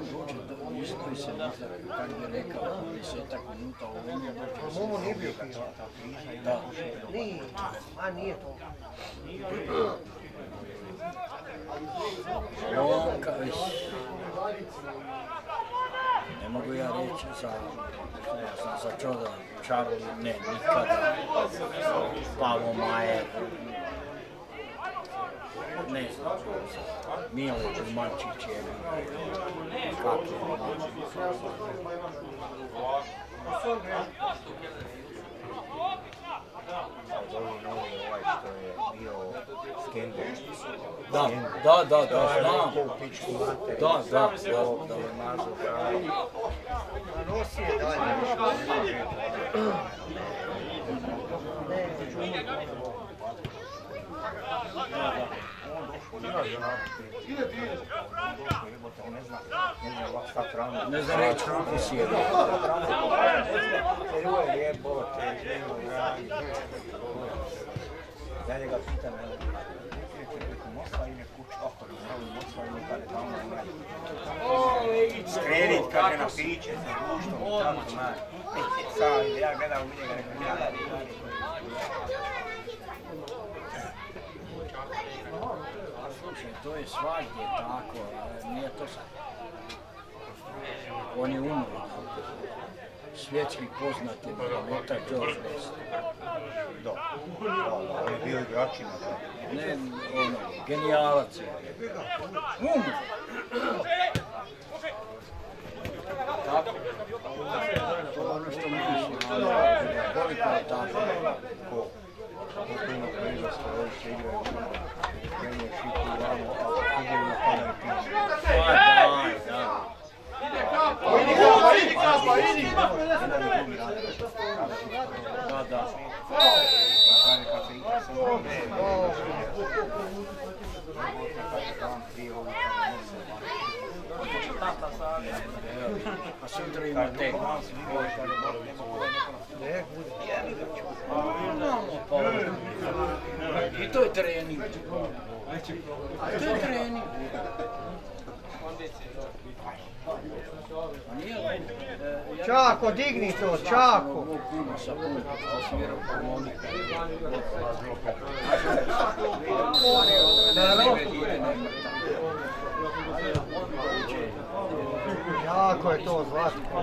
zaboraviti, išao sam na utakmicu, na utakmicu ovaj, u Zagrebe Dinamo. I, i, i Lamsa za Vatata, Jebote, i sad je došlo dva sata prije. Lamza ide, jebeš, utakmicu više. Ide, jebote, ne može da će na teren. I on se kako bi rekao, desetak minuta nije bio kriv. Da. Nije. A nije to. Lonka, već. Ne mogu ja reći za, ja znam, za Čodan, Charlie, ne, nikada. Pavo Majer. Ne znam. Milo Mančić je. Kako je ovaj što je bio Skendo. Da, da, da, da, znam. Ko u pičku mater. Da, da, da, Ko da. je mazao kraj. Nosi je dalje. Jebote, on ne zna, ne zna ovak stat rano. Ne znam reći koliko si je. Jer ovo je jebote, nema radi. Ja njega pitam, evo, mosta ili kuću, ako ne znam, mosta ili kada je tamo, ima skrenit, kaže na piće, sa guštom, tako, na. Sam, ja gledam u njega, rekao, ja, Slušaj, to je svagdje tako, ali nije to sad. On je umro. Svjetski poznati nogometaš George Best. Da, on je bio igračima, da. Ne, ono, genijalac je. Umro. Tako. To je ono što mislim, ali koliko je tako. Ko? Koliko ima prilaska, ovi se igraju, pa idi! Da, da. Pa sutra ima tek. I to je trening. To je trening. Čako, digni to, Čako. Jako je to Zlatko.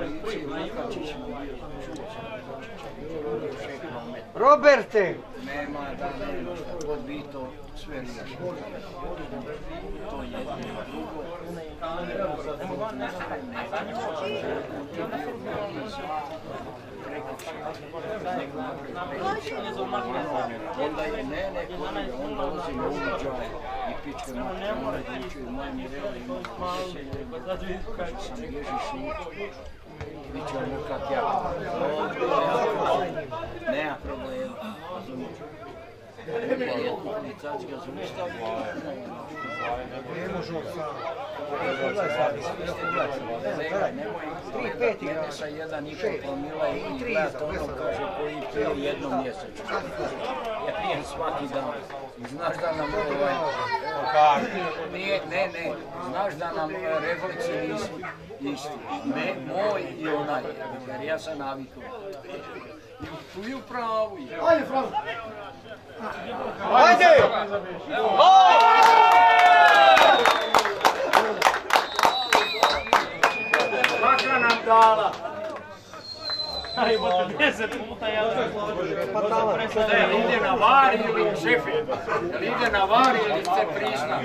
Roberte! Nema da bi to sve. To je drugo. Onda je ne, ne, onda uzim uviđaj i pička matka, onda odlučuju moje mirele i moje sam bježiš i Biće ono kak ja. Ovdje nema problema. razumiješ? Policajac ga zaustavi. Ne može sam. Jedan i pol promila i gledat kaže koji pije jednom mjesečno. Ja svaki dan. Znaš da nam. Nije, ne, ne. Znaš da nam refleksi nisu isti. Ne, moj i onaj. Jer ja sam navikao. I tu je u je. Ajde, Frank! Ajde! Svaka nam dala. Aj, bote, 10 puta ja Jel ide na var ili? Jel ide na var ili se prizna?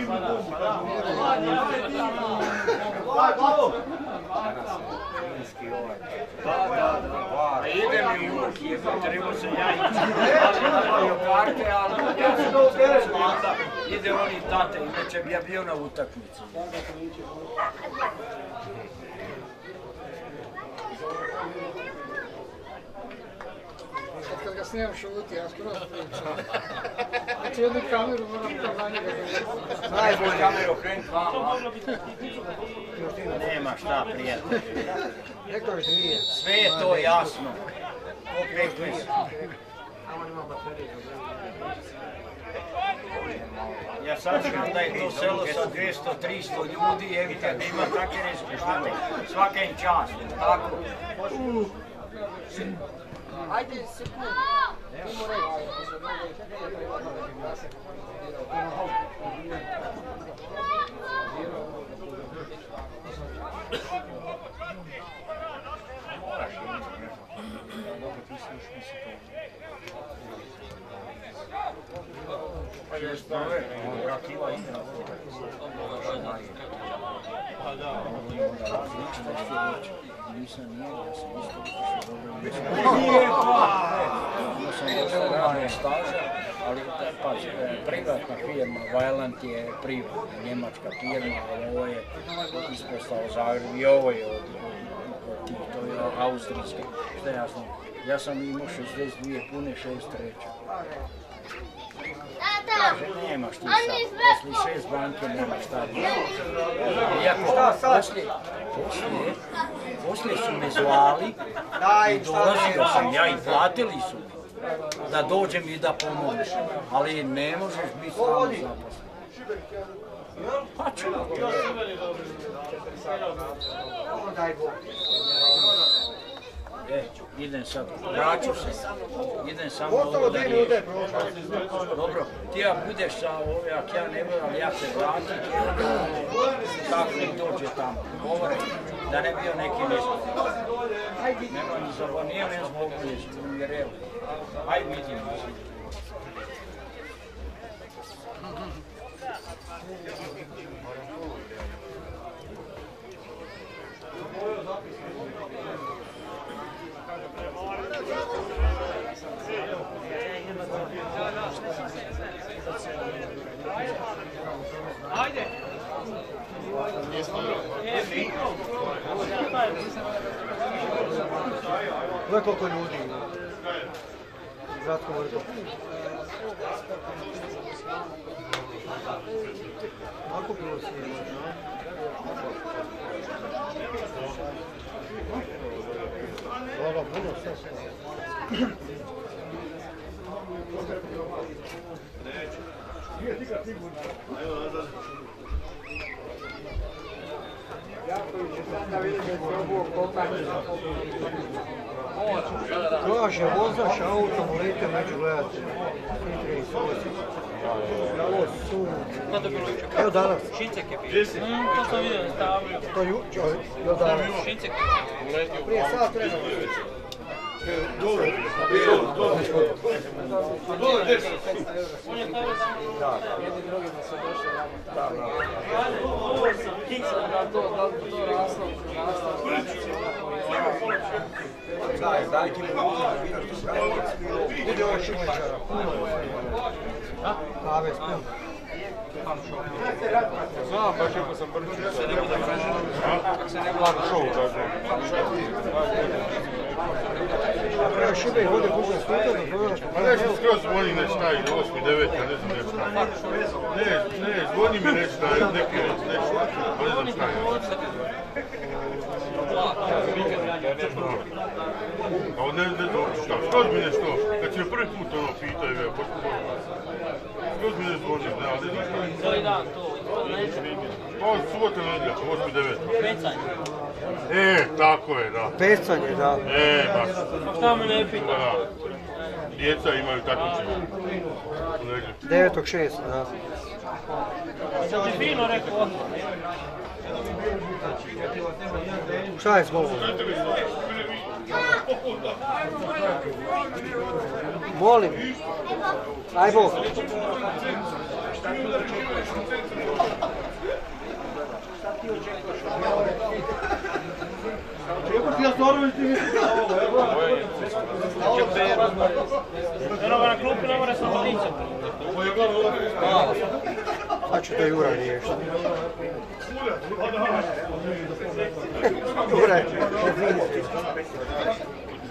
Da, da, da. A ide mi unuk, jeba, treba se ja ići. Ali karte, ali ja sam smata. Ide on i tate, inače bi ja bio na utakmici. Sad kad ga snimam šuti, ja skoro pričam. Znači jednu kameru moram to na njega gledati. Najbolje. Kameru okrenut vama. Nema šta, prijatelj. Rekao je dvije. Sve je to jasno. Okrenut Ja sad znam da je to selo sa 200-300 ljudi, evi kad ima takve rezultate, svaka im čast, tako? Ajde, sekundu. Ti mu reći. Nisam nije, ja sam isto Nije pa! Ja sam ali pa, privatna firma, Vajlant je privatna, njemačka firma, ali ovo je ispostava Zagreb i ovo je od, tih, to je austrijske, šta ja znam. Ja sam imao 62 pune, 6 treća. Kaže, nemaš ti sad, poslije šest banke nemaš šta. Iako, poslije, poslije, poslije su me zvali i dolazio sam ja i platili su mi da dođem i da pomogneš. Ali ne možeš biti stalno zaposlen. Pa ću. Daj Bog. E, idem sad, vraću se, idem samo ovo da riješim. Dobro, ti ako budeš sa ove, ako ja ne budem, ali ja se vratim, tako nek dođe tamo, govore, da ne bio neki nesmog. Nema ni za nije me zbog su mi reli. Aj vidimo se. koliko ljudi ima? Kratko možda. Ako plus ima, Hvala puno, sve sve. Neću. to je sada vidim da se ovo kopanje su... Evo danas. Šicek je bio. Mm, to sam vidio stavlju. To ju... Evo danas. Šicek. Prije sat vremena. Jedni drugima su došli vamo. Da li to, da li to raslo, raslo, Daj, daj ti što. Vidi ovo šimenčara. Kave s puno. Znam, baš ako sam brčio. Se ne vlada šou, kaže. Evo šibe ih ovdje kuće skuta, da zove što Pa nešto skroz zvoni ne ide, osmi, deveti, ja ne znam ne. Ne, ne, zvoni mi neki nešto, pa ne znam šta je. A on ne, ne znam šta, skroz mi nešto, kad si me prvi put ono pitaju, ja, pošto Skroz mi ne zvoni, ne, ali ne je. Koji dan to? Neću. Pa, subota, osmi, deveti. Pecanje. E, tako je, da. Pecanje, da. E, baš. Pa šta me ne pita? Da. Djeca imaju takmičenje. U nedjelju. 9.6. da. Sam ti fino rekao. Šta je s golom? Molim. Aj Bog. Eno ga na klupi ne mora samo lice. Sad ću to Jura riješiti.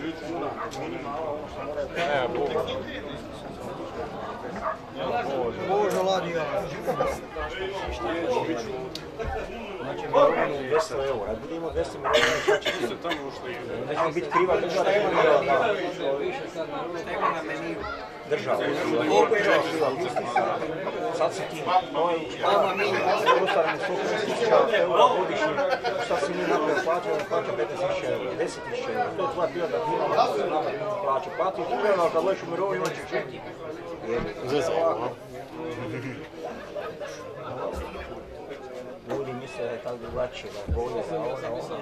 Jure. Bože, ladio. Znači, mirovinu 200 eura. Kad budemo 200 mirovina, šta će biti? Nećemo biti kriva država. Država. Koliko je država sad. Sad si ti. Mama mi, unutarnje 150 eura godišnje. Šta si mi napravio plaću? On plaća 15.000 eura, 10.000 eura. To je tvoja privatna firma, nama plaća. Plati uredno, kad dođeš u mirovinu, on će čekati. Ljudi misle da je tako drugačije, da je bolje, da je ono, ono.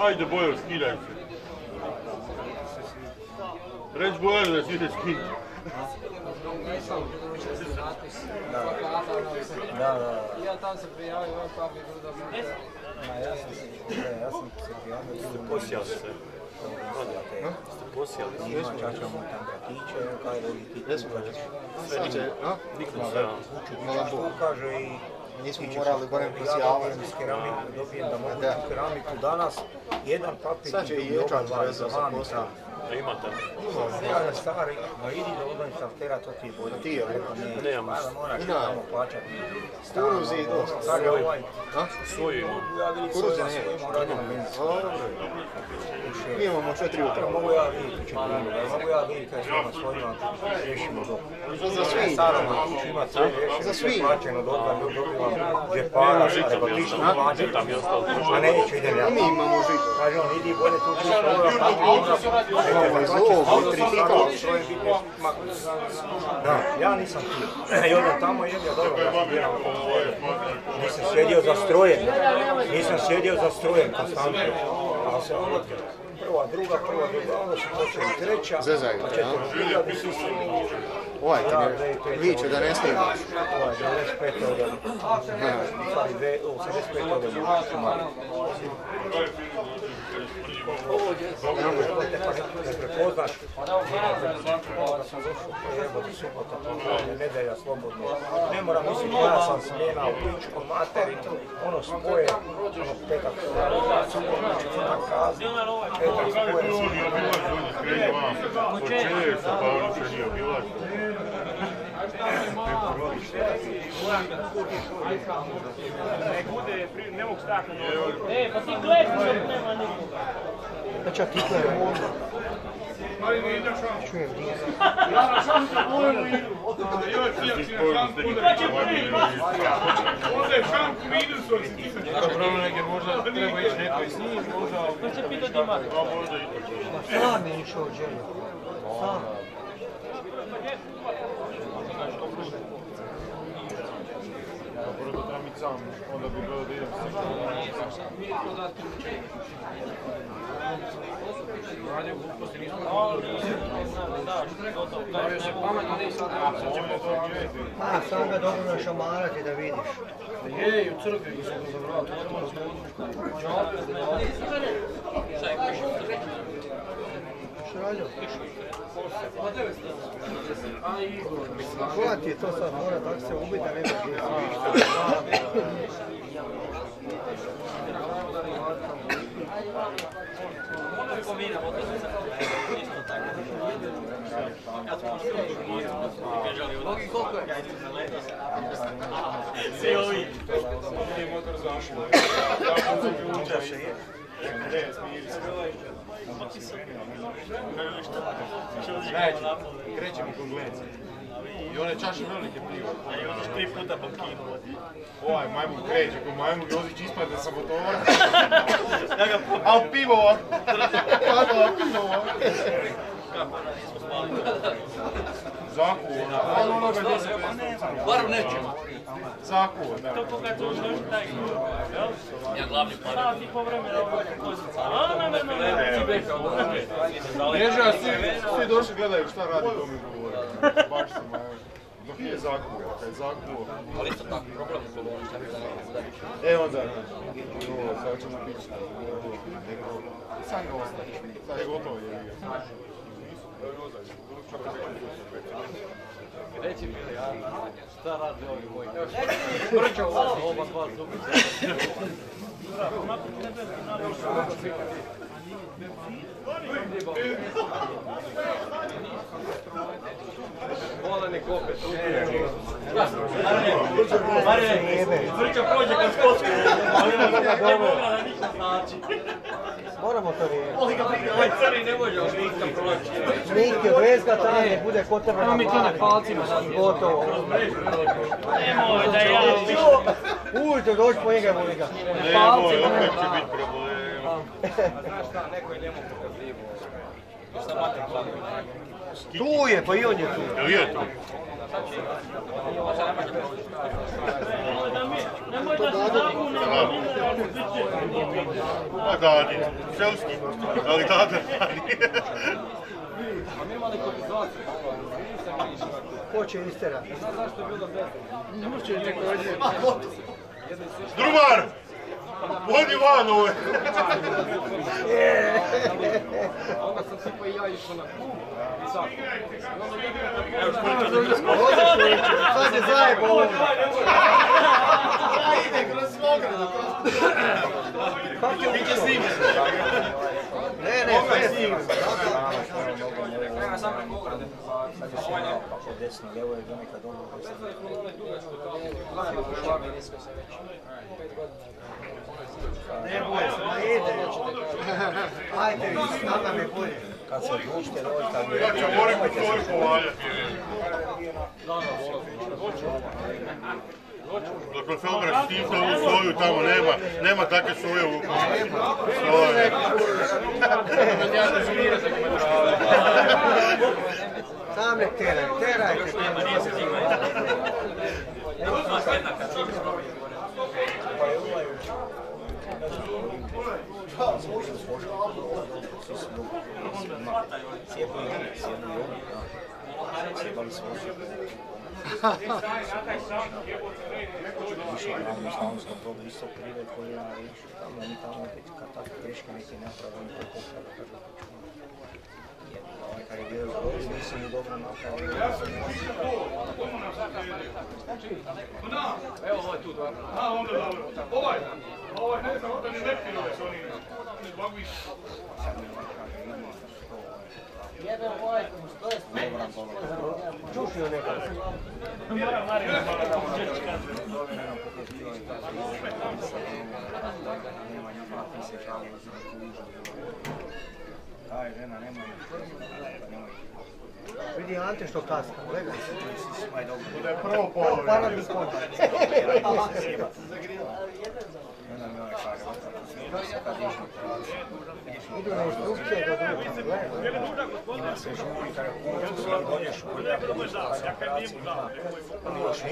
Ajde Bojo, skidaj se. Reći Bojo da si ide skidaj. Da, da. Ja tam se prijavio, gruda Ma ja sam se, ne, ja sam se prijavio. Se? Ste posijali? Ima čača mu tam kaj ti a? Se kaže i Nismo morali barem posijavati. Ja keramiku dobijem da mogu keramiku danas. Jedan papir i vezan za tam. Imate? Ja je stari, ma idi da odem sa tera, to ti je bolje. Ti je, Rekao, ne, pa moraš tamo plaćati. Kuruzi i dosta. Kaže ovaj, Svoju imam. Kuruzi ne. Dobro. Mi imamo četiri upravo. Mogu ja vidjeti mogu ja vidjeti kaj svojima svojima riješimo dok. Za svi. Staroma kuću ima sve riješeno, Za svi. sve plaćeno, dok da mi dobivam džepara, nego ti što plaćam, Tam je ostalo. a neću idem ja. Mi imamo žitu. Kaže on, idi bolje tu ti svoja Ovo, tritikal. Da, ja nisam tu. I onda tamo jedio dobro da studiram. Nisam sjedio za strojem. Nisam sjedio za strojem konstantno. Ali se ono, prva, druga, prva, druga, onda se počeli treća, Zezaj, pa ja. četvrta, svi se Ovaj ti ne da ne snimaš. Ovaj 95. odem. Stvari, dve- 85. odem u Šumaru. Ne nedelja, slobodno. Ne moram misliti, ja sam smjena u pičku materi, ono spoje, ono petak, četvrtak kazni, petak spoje, pa ono se. Nek bude, ne mogu stati na. E, pa ti gledaj, dok nema nikoga. Da čak Hitler Čujem dizel. Problem je možda treba ići neko i s njim, možda... To će pitati Dimar. Ma sam je išao Đeljo. Sam. Dobro da trebam ići sam, onda bi bilo da idem s Radio gluposti nismo Stavio se pametno i sad sad ćemo to gledati. Ma, samo ga dobro našamarati da vidiš. Je, i u crkvi sam ga zabrao, to je to Šraljo. Koja ti je to sad, mora tako se ubiti da ne Svi ovi. Motor zašao. Ne, smiri se. Gledajte, krećemo kod glenca. I one čaše velike pivo. I on tri puta po kinu. Ovaj majmun kreće, ko majmun Jozić ispadne sa motora. A u pivo ovako. Padala pivo ovako. Zakuo. A ono ga gdje se Barem nećemo. Zakuo, da. To koga taj. Ja glavni par. Sati po vremena ovo a svi, došli gledaju šta radi to mi govore. Baš majmun. Dok nije zakuo, je zakuo. Ali isto tako, problem je bilo šta bi E onda, ovo, sad ćemo pići. Sad sad je gotovo je. Reci mi, šta radi ovi moji? Brčo, oba dva zubića. Volene kope, tu Ne. Moramo to riješiti. Ovaj crni ne može od nikam proći. Neki odvez ga tamo, nek bude kod tebe na mi to na glavi. palcima I Gotovo. Nemoj da ja Ujutro dođi po njega, voli ga. Nemoj, opet će biti problem. Znaš šta, neko je njemu pokazivo. Tu je, pa i on je tu. Jel je to? Nemoj da se zabune. Pa dadi, selski, ali dada dadi. Ko će isterati? Ne može također. Drumar! Vodi van ove! Onda sam si pa i ja išao na klub. I sad. Sad je zajebo ovo. Ide kroz svoga. Kako je Biće snimljen. Ne, ne, sve je snimljeno. Nema sam preko ograde. Sad je sve naopako, desno, lijevo je donekad dobro. Ne boj se, ma ide. Ajde, sad nam je bolje. Kad se odlučite Ja ću moram u svoju povaljati. Dakle, Felgrad snimte ovu soju, tamo nema, nema takve soje u soje. Sam nek teraj, terajte. Sjepo i sjepo i sjebali su osjeku. Više glavno slavonsko probu isto krive koji ja vidiš, tamo oni tamo kad tako greške neki naprave, oni to pokušaju da kažu Ovaj kad je bio zgodin, nisi ni dobro napravio. Evo ovo je tu dva. A, onda dobro. Ovaj, ovaj ne znam, onda ne pirove su oni. Mogu ih. Jebe to je. Čušio nekako. Moram Mariju malo da mu kužu. Kaj žena, nema nemoj. Vidi Ante što kaska. Aj. Da je prvo polo. Para mi konja. Ne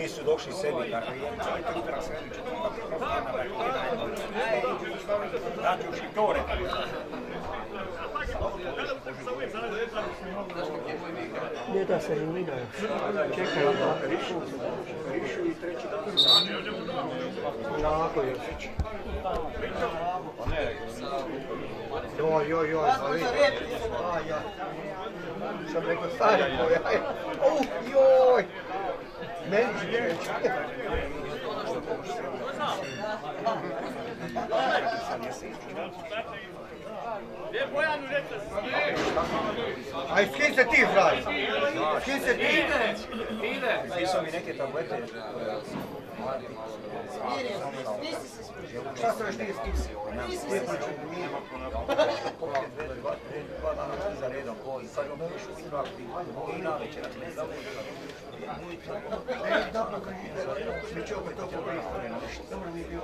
nisu došli sebi, sebi, Znači. Ne da se ni mina. Čekaj, da rišu. Rišu i treći dan. Jako Josić. Joj, joj, joj, ali... Aj, aj. Sam rekao stari koji, aj. Uh, joj. Meni će reći. Gdje Bojanu Aj, s kim se ti zdravi? S kim se ti? Ide. Pisao mi neke tablete. Šta se još nije spisao? Dva dana za redom, i sad ono još u dva, i na večera, ne znam. Dobro, kad je pobrati. Dobro mi je bio.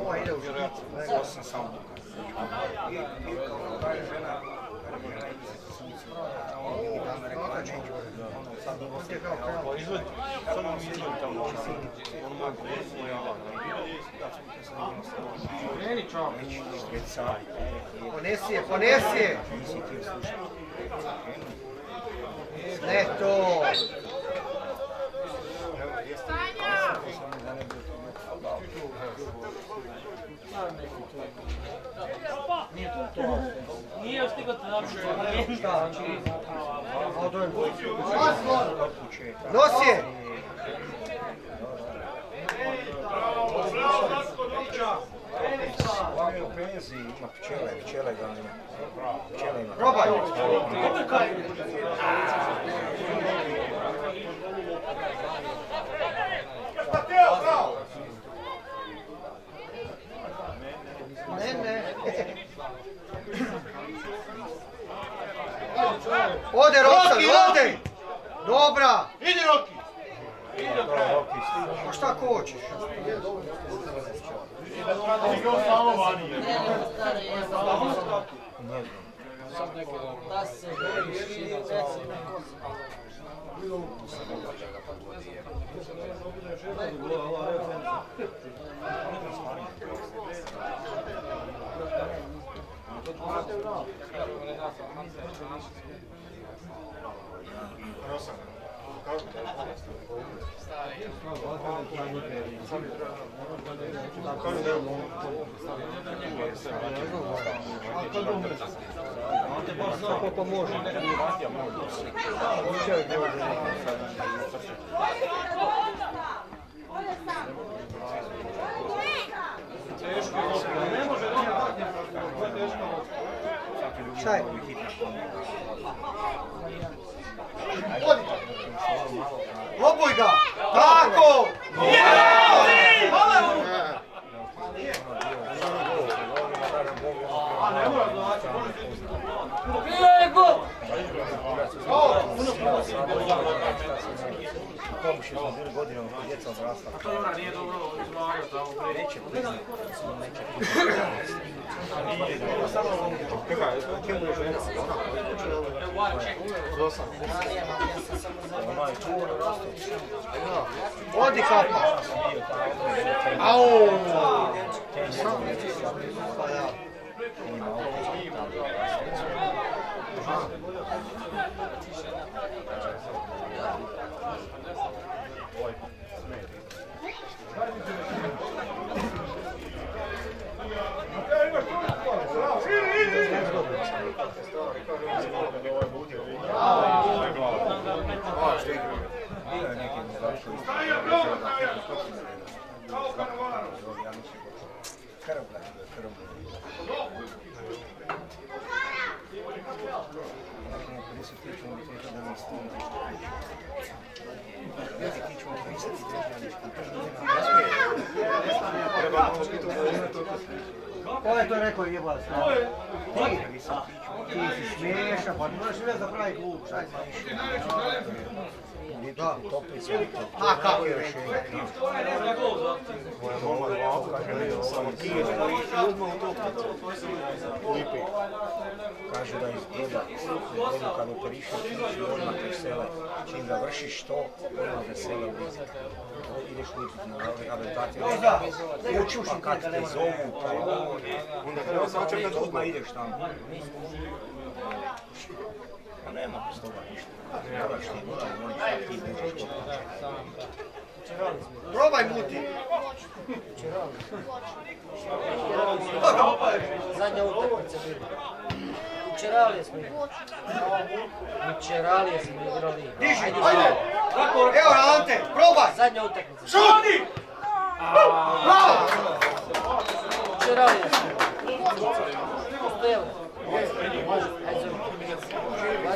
Ovo ide u špicu. Ovo sam sam buka. I, i kao da je žena, Meni sad. Ponesi je, ponesi je. Nisi ti slušati. To. Nije još stigao tražiti. Šta? Nosi je. On je u penziji, ima pčele, pčele ga ima. Probaj ne. Ode Rosan, ode! Dobra! Idi Roki! A šta ko hoćeš? Da se bojiš i Šta je? Ne je? Lobuj ga! Tako! Komuši smo bili godinom kod djeca odrastala. To je nije dobro priznat, smo neće Čekaj, čemu je žena? Zosan. Ona je čuo rastu. Odi kapa! Au! Bio je neki mu završio isto. Krv, krv. Dakle, na 50 ćemo biti rekao da mi stinu. Veliki ćemo pisati Ko je rekao jebas? Ti, ti si smiješan, pa moraš sve zapraviti klub, šta je Da. Toplica. A kako je rekao? Moja mama kaže, samo ti je koji ti odmah u toplicu. Lipi. Kažu da iz broda, broda kad operiše, ti odmah te sele. Čim završiš to, odmah te sele u Lipi. Ideš u Lipi na rehabilitaciju. Pa kad te zovu, pa onda treba sačekati, odmah ideš tamo. Pa nema bez toga ništa. Moraš ti, moraš, moraš ti budeš Probaj muti! Zadnja utakmica bila. U Čeralije smo igrali. U Čeralije smo igrali. Diži, Ajde! Evo Ante, probaj! Zadnja utakmica. Šuti! Bravo! U Čeralije smo. Sto eura. Ajde,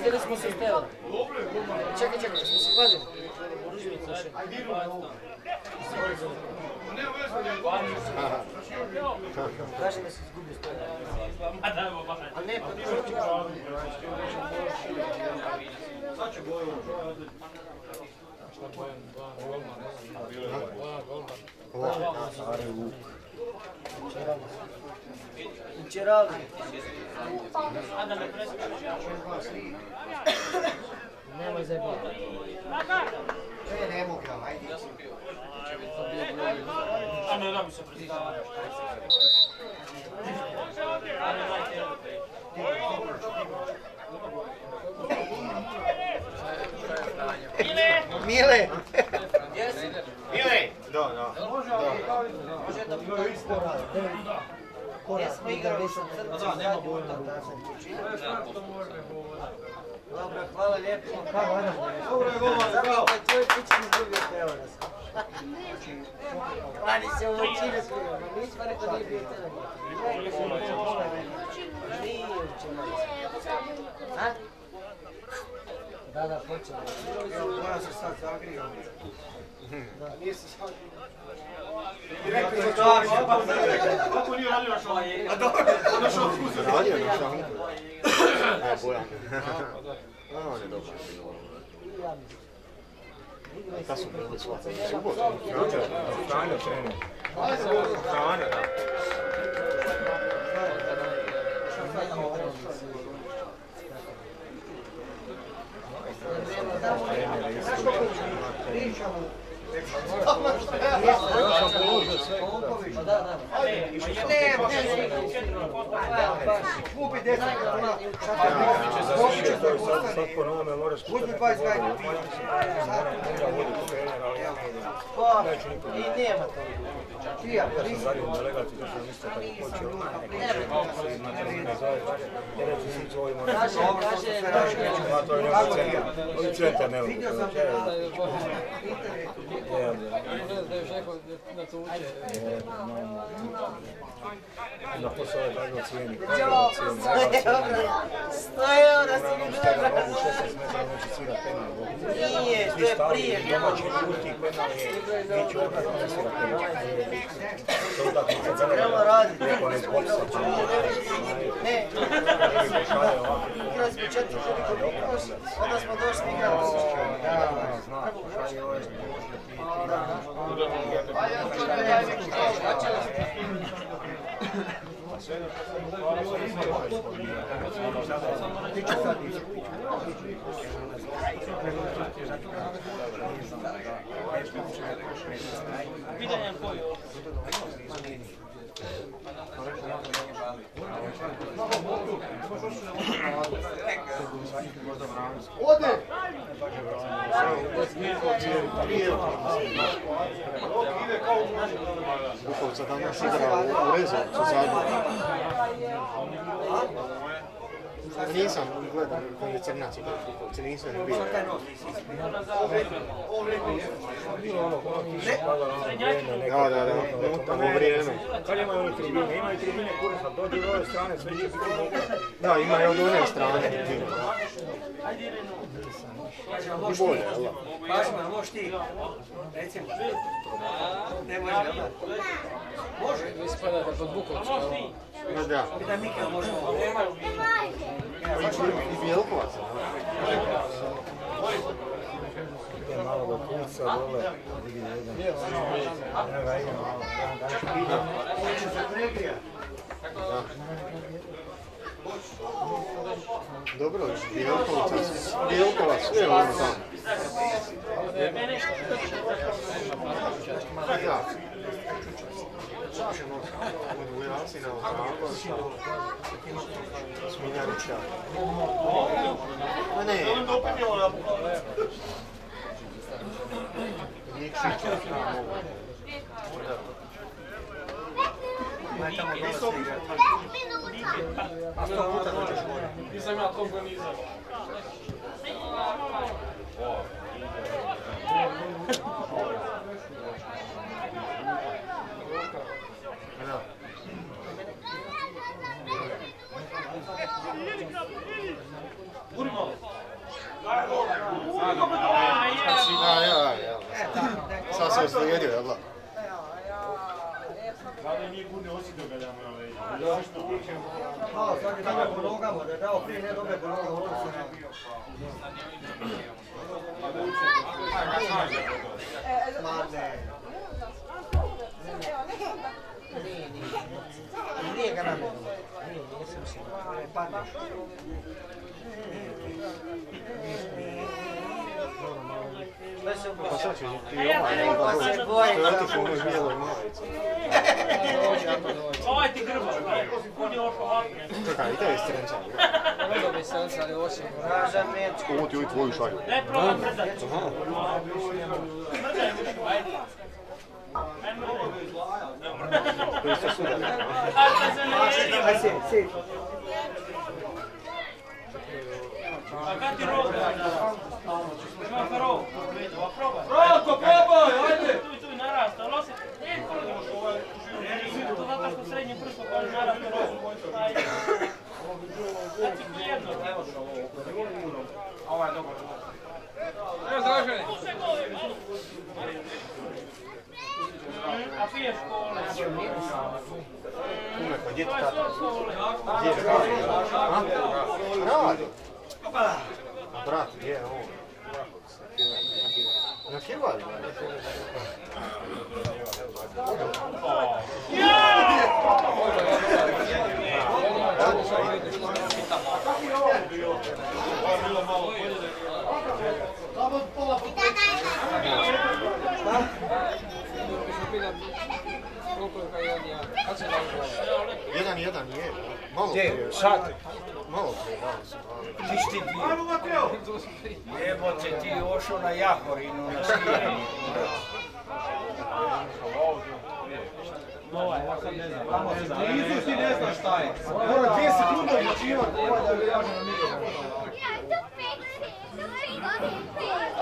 zove. Vadili smo se sto eura. Čekaj, čekaj, smo se vadili. Ruži mi slušaj. Izvoli, zove. Kaže da si izgubio sto eura. A ne, pa Sad će boju. U Čerali. Nemoj zajebati. Ne, ne mogu ja, ajde. A ne da mi se predstavlja. Mile! Jesi? Mile! Da, da. Može da. Jesmo igrali sa crncem zadnju utakmicu. Dobro, hvala lijepo. Dobro je bravo! je tvoj se u većine skriva, ma nismo rekao nije bio crn. Nije u Čerali. A? Da, da. Moja se sad zagrio. Nije se sad. Kako nije radio dobro, na. A, on je. Stanje, da. Ja sam da, da. Kupi 10 kuna. Moguće to je Sad, sad po novome moraš Uzmi 20 gajde. Možda vodi po trener, ali ja ne idem. Pa, i nema to. Čija? Ja sam zadnji delegat i to isto kad je počeo. Ne se svi mora Kaže, kaže, Ma to je neko centar. Ovi centar ne mogu. Vidio sam na Je, da još na to uče. no, Onda posle ove baš cijeni. Sto eura si mi dobro. Mogu 16 metara, neće svira penal. Nije, to je prije. Domaći puti penal je, neće odmah ne svira penal. To. Treba raditi. Neko ne zbog se. Ne. Igrali smo četiri koliko prošli, onda smo došli i igrali Widziałem boju. Ode! Bukovca danas igra u, u Rezovcu zadnju. Nisam gledao kad je Crnac igrao u Bukovcu, nisam ni bio. Da, da, da, tamo vrijeme. Kad imaju one tribine? Imaju tribine kurac, a dođu od ove strane, sve će biti. Da, ima i od one strane. I bolje, jel da? Pažima, možeš ti. Recimo. Ne može, jel da? Može. Vi spadate pod Bukovcu, jel? Da. Da Mika možemo. I Bjelkovac. Ide malo do kuca dole. Danas ide. Da. Dobro, Bjelkovac, Bjelkovac, sve ono tamo. Da. Slušamo od Jasina, od Zagorca, Smiljanića. Ma ne, Nikšića, tamo. Aj tamo dole se igra. A sto puta dođeš gore. Nisam ja toliko nizak. Da. Da, ja, ja. Sad se oslijedio, jel da? Sada nije bude osjetio ga da mu je Malo, sad je dobio po nogama, da je dao prije, ne dobio po nogama, ono se ne. Ma ne. Nije, ga namjerno. Nije, nije se mislim. Ne, padneš. Sve se Pa sad ću ti Pa ovaj, je otišao u onoj bijeloj majici. Ovaj ti grba, on je ošao ovako. Čekaj, i tebi strenca. Vrlo bi se ali osim. Ovo ti ovi tvoju šalju. Ne, probaj mrzati. Aha. Mrzaj mušku, ajde. To je isto sudar. Ajde se ne Aj si, si. A kad ti roga? Ima fa rog. Probaj. Roko, probaj, ajde! Tu i tu i narasta, ali osjeti. Ne, To zato što srednji prst koji narasta rog. Ajde. Znači ti jedno. Ovaj je dobar. Evo Dražene. A piješ kole. Umeko, gdje ti To je tata? sve kole. Gdje je tata? A? Radi. A brat, gdje je on? Na kivari? Koliko je kaj on ja? Kad se dao Jedan, jedan je. Malo Gdje? prije. Sad? Malo prije, dali su. Ti ti Jebote, ti ošao na Jahorinu, na skijanje. Blizu si ne znaš šta je. Mora dvije sekunde odlučivati, ovo da bi jažno na Ti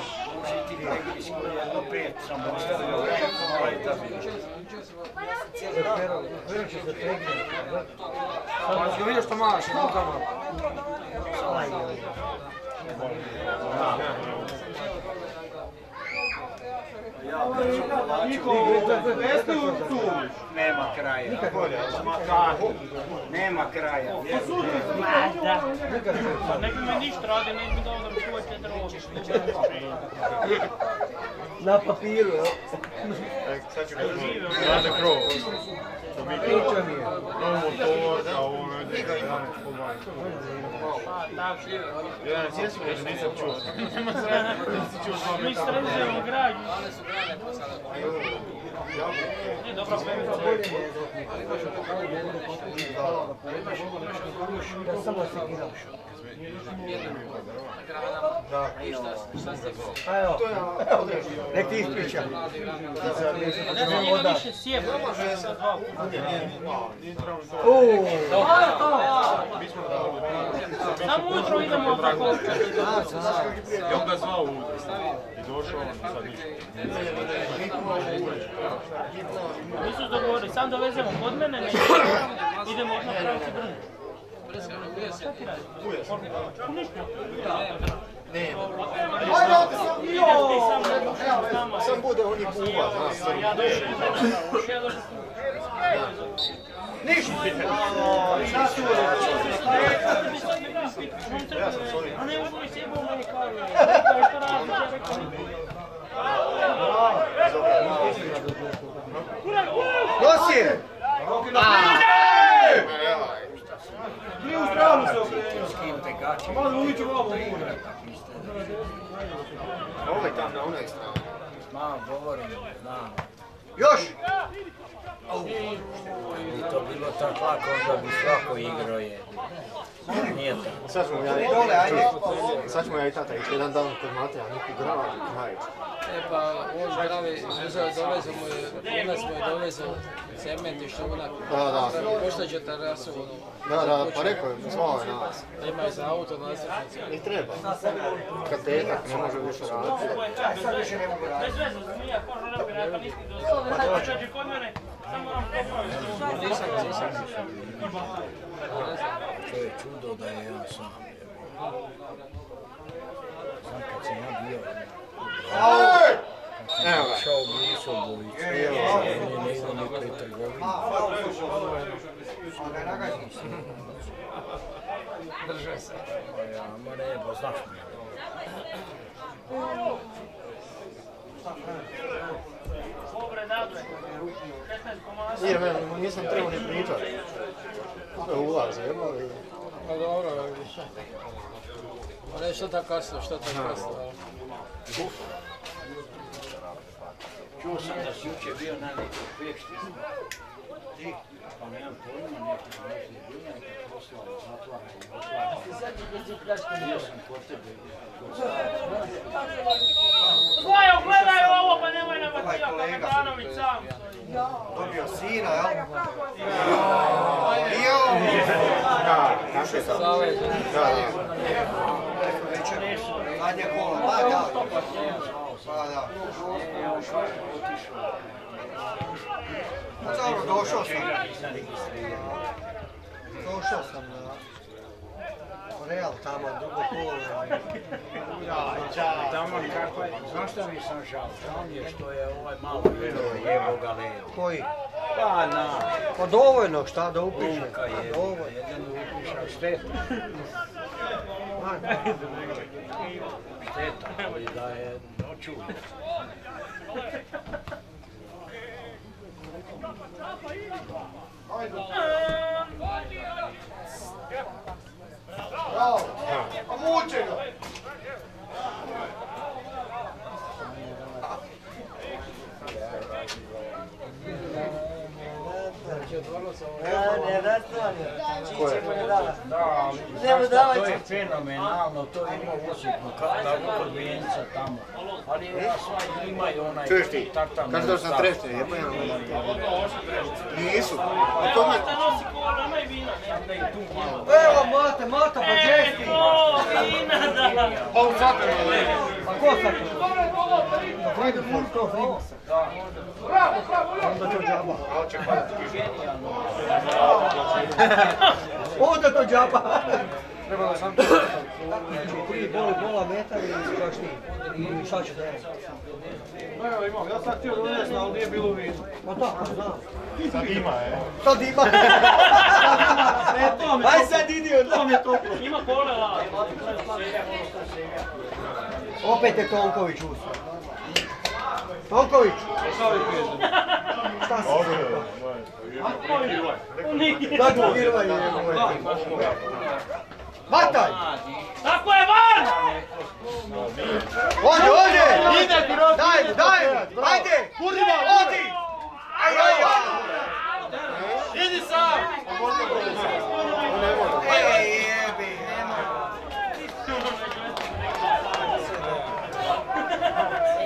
si složio. ti Begrić koji je jedno pet, samo ostavio. Pa si vidio što maše rukama. Nema kraja. Ma kako? Nema kraja. Ma da. Pa nek mi ništa radi, nek mi dao da mi čuvajte droge. Na papiru, jel? Sad ću To mi Priča mi je. Motor, a ovo ide. 11 po 12. Jedan sjećam da nisam čuo. Nema sranja, nisi čuo dva Mi sređujemo građu. One su grane posale. Nije dobra Ja samo se. Da. Evo, evo, nek ti ispričam. Ne znam, njega više sjeba. Uuu. Samo ujutro idemo tako. I on ga zvao ujutro. I došao on sad ništa. Mi su dogovorili, sam dovezemo kod mene, ne idemo odmah. Šta ti radiš? Ništa. Ideš ti sam na s nama. Sam bude on i buva, znaš. Ja došao, ja došao. Ništa. A ne mogu mi sjebao meni kavu. Rekao je što radi, ja rekao. Kurak, kurak! Nosi je. Nije u stranu se okrenuo. Gače. Malo uliču malo bude. Ovo je tam na onoj strani. Ma, govorim, znam. Još! Bi to bilo tako lako, onda bi svako igrao je. Nije tako. Sad ćemo ja i Dole, ajde. Sad ćemo ja i tata jedan dan kod Mateja, neki grad, Krajić. E pa, on zdravi, uzeo dovezo mu je, unas mu je dovezo cement i šunak. Da, da. Poštađe terasu, ono. Da, da, pa rekao je, zvao je nas. Ima i za auto nasrnice. I treba. Kad tetak ne može više raditi. Sad više ne mogu raditi. Bez veze, zmija, koža ne bi rekao, nisi došao. Dođe To je čudo da je ja sam. Znam kad sam ja bio, Evo ga. šao u Miso Bojić, on je negdje nekoj trgovini. Drže se. Ja, ma ne, pa znaš mi. Dobre, dobro. 16 komada. Nije, ne, nisam trebao ni pričat. To je ulaz. Pa dobro, ne, što tako kasno, što tako kasno. Čuo sam da si bio na. Ti? Pa nemam pojma, neki je bio neka proslava, zatvaranje, otvaranje. Bio sam kod tebe. Zvajo, gledaj ovo, pa nemoj nabacivati Kametanović sam. Dobio sina, jel? Jo! Da, tako je. Save, Da, da. Zadnje kola, pa da. Pa da. Pa dobro, došao sam. Došao sam na Real tamo, drugo kolo. Tamo kako je, znaš šta mi sam žao? Žao mi je što je ovaj malo bilo jevo ga. Koji? Pa na, Pa dovoljno, šta da upiše? Luka je, Dovoljno. jedan upiša šteta. Šteta, ali da je očuvan. Bravo! A muče ga! Da, ali znaš to je fenomenalno, to ima u Osijeku, kao da kod Vijenca tamo. Ali ja sva imaju onaj Čuješ ti, kaže da sam trešnje, jebaj na Nisu. A to me... Te nosi kola, nema i vina. Evo, mate, mata, pa česti! O, vina da. Pa u satu Pa ko sad? Frankfurt, to Frankfurt. Onda to džaba. Onda to džaba. Trebalo sam Znači, tri bol, bola metar i baš nije. I šta će da je? Evo imam, ja sam htio ali nije bilo vidu. Ma pa znam. Sad ima, je. Sad ima. E, to Aj sad idi od To mi je toplo. Ima kolela. Opet je Tonković uspio. Tonković! Šta si? Kako firmanje je? Vataj! Tako je van! Ode, ode! Ide, Daj, daj! Ajde! Kurima, Odi! Aj, aj, aj! Idi sam! Ej, jebi!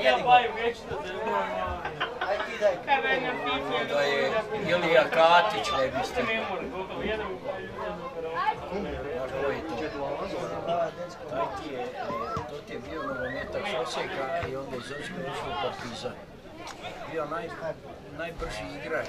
Ja baju daj. Kada je Ilija Katić ne biste. Možda je to. Taj ti je, e, to ti je bio nogometaš Osijeka i onda iz Osijeka ušao Partizan. Bio naj, najbrži igrač.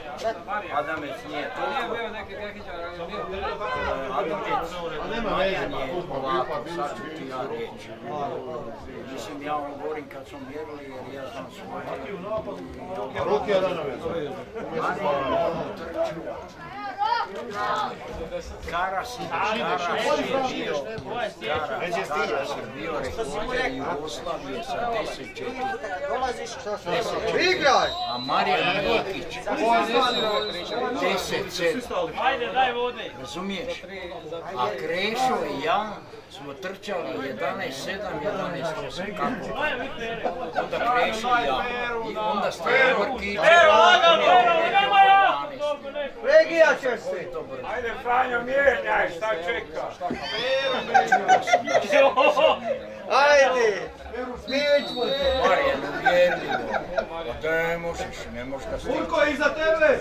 Adamec nije toliko. Adamec, Marijan je ovako, sad ću ti ja reći. Mislim, ja vam govorim kad smo mjerili jer ja znam svoje. Ruki Adanović. Marijan je ono trču. Karas je Karas je bio, Karas, Karas je bio rekorder Jugoslavije sa 10-4. Dolaziš, šta se Igraj! A Marijan Mikić 10-7. Ajde, daj vode. Razumiješ? A Krešo i ja smo trčali 11-7, 11-8. Kako? Onda Krešo i ja. I onda idemo ja! Regija će se! Ajde, Franjo, mijenjaj, šta čekaš? Ajde! Smijet ćemo se! Marijan, uvjerljivo. Pa ne možeš, ne možeš da stići. Urko, iza tebe!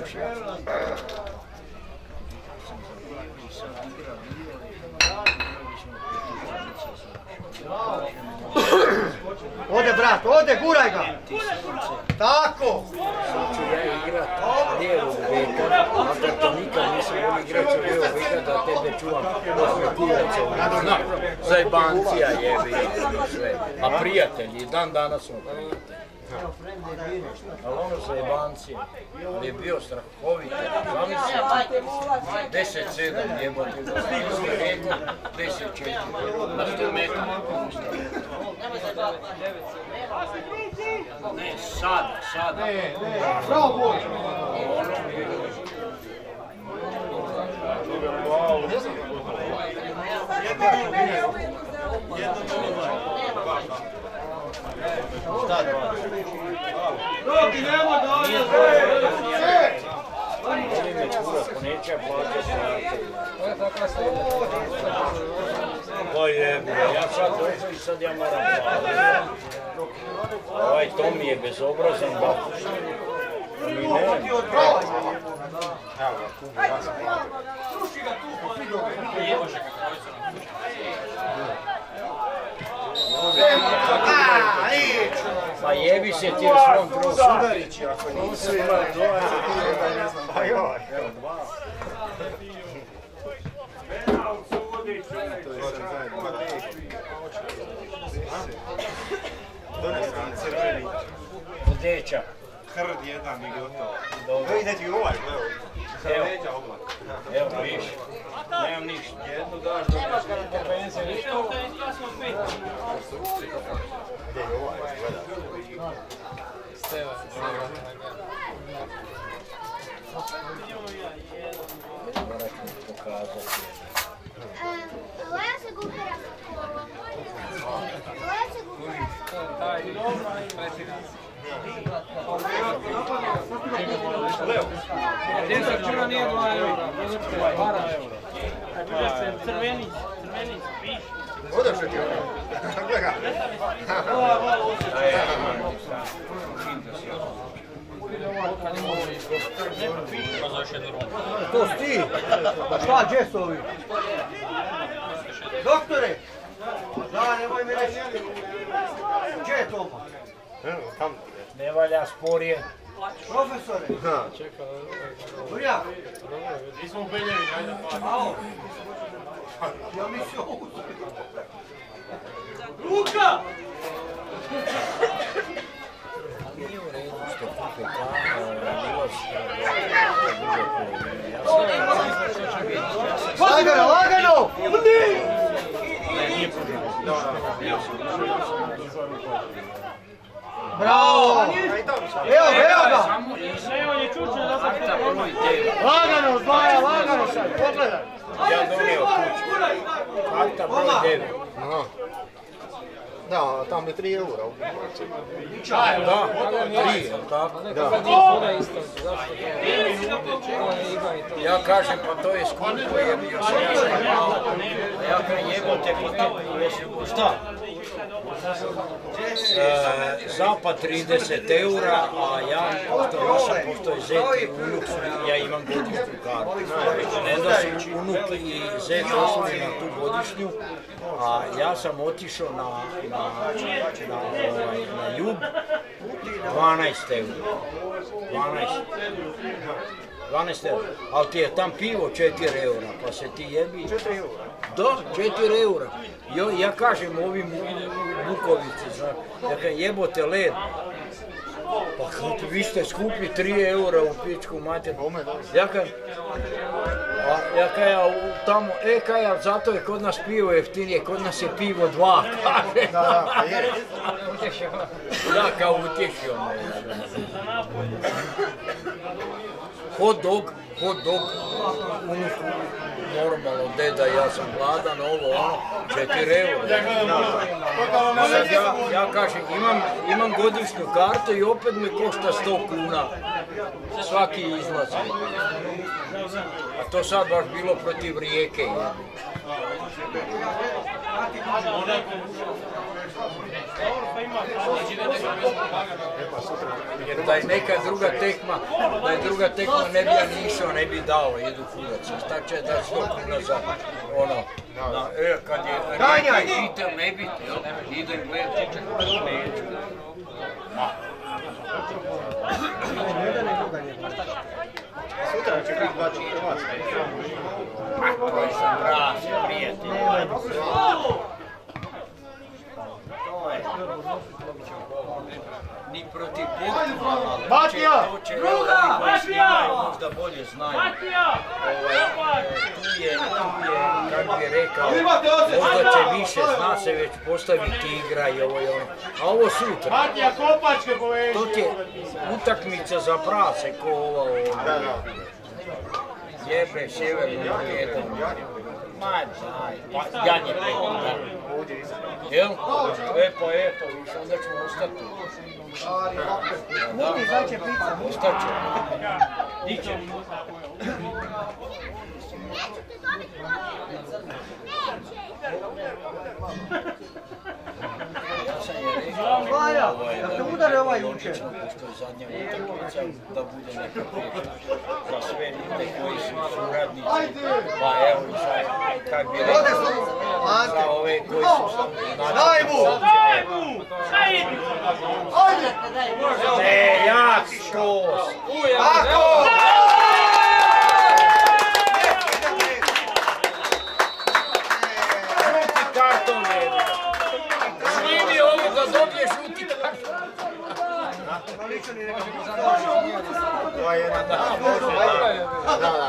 Ode brat, ode, guraj ga! Tako! Sad ću ja igrat makar to nikad nisam da tebe čuvam zajebancija jebi. A prijatelji, dan danas smo prijatelji. Ali ono zajebancija, ali je bio strahovito. Zamisli, 10-7 jebote, da sam izgledao rekao 10-4 na 100 metara. Ne, sada, sada. Ne, ne, bravo Bože! Roki, nemoj da ovdje Oni me kura, po neće plaće Pa je, ja sad i sad ja moram plaćati. Ovaj Tomi je bezobrazan babuš. Mi ne. Pa jebi se ti svom drugu. Sudarići ako nisu imali dva, ne znam. Pa joj, evo dva. Donesi nam crveni Deča. hrd jedan i gotovo. Dobro. Ide ti ovaj. Za Evo. oblak. Evo viš. Nemam ništa. Jednu daš do Gdje je ovaj. Steva, pokazati. Koja se čuna nije 2 eura, para eura. Crvenić, piš. Odešao ti ono. Gledaj. To si ti? Pa šta, gdje su ovi? Doktore! Da, nemoj mi reći. Gdje je Toma? Ne valja sporije. Profesore! Da. Burjak! Nismo u Beljevi, ajde pa. Ao! Ja mislio ovu. Luka! Nije u redu što kupe Miloš, Lagano, lagano! Bravo! Evo, evo ga! Ne, on je čučio da sam Lagano, odvaja, lagano sad, pogledaj. Ja donio kuću. Broj 9. Aha. Da, tamo je 3 eura. Da, tri, jel tako? Da. Ja kažem, pa to je skupo, jer još ja sam malo. Ja kažem, jebote, pa to je šta? E, zapad 30 eura, a ja, pošto nošam, pošto je zet i unuk, ja imam godišnju kartu. Onda su unuk i zet ošli na tu godišnju, a ja sam otišao na, na, na, ovaj, na jug, 12 eura. 12. 12 eura. Ali ti je tam pivo 4 eura, pa se ti jebi. 4 eura? Da, 4 eura. Jo, ja kažem ovim Bukovici, zna, ja kažem jebote led. Pa kako vi ste skupi 3 eura u pičku mater. Ja kažem, a ja kažem, a u tamo, e kaj, ali zato je kod nas pivo jeftinije, kod nas je pivo dva, kaže. Da, da, pa je. Da, kao utješio me. Hot dog, hot dog, unuku, normalno, deda, ja sam gladan, ovo, ono, 4 eura. Sad ja, ja kažem, imam, imam godišnju kartu i opet me košta 100 kuna. Svaki izlaz. A to sad baš bilo protiv rijeke. Jer da je neka druga tekma, da je druga tekma ne bi ja nisao, ne bi dao, jedu kurac. Šta će da 100 kuna za ono, na, e, kad je Ganjaj! Vitel ne bi, idem gledat, čekaj, neću. Sutra će biti dva do Hrvatske. Koji sam brat, prijatelj. Ni protiv Matija! će Druga! Matija! možda bolje znaju. Matija! Ovaj, tu je, tu je, kako bi rekao, možda će više, zna se već postaviti igra i ovo i ono. A ovo sutra, Matija, kopačke poveži. to ti je utakmica za prase ko ova ovdje. Da, da. Jebe, sjevernu Makedoniju. Ma daj, pa Jan je pekao, da. Jel? E pa eto, više, onda ćemo ostati. Da, će pizza. ostat ćemo. Iće. Ja sam je rekao, Vaja, da te bilo ovaj jučer. Pošto je zadnja utakmica, da bude neka priča za sve ljude koji su suradnici. Pa evo za, kak bi rekao, za ove koji su... znači, Daj mu! Daj mu! Daj mu! Ne, ja štos! Ako! Žuti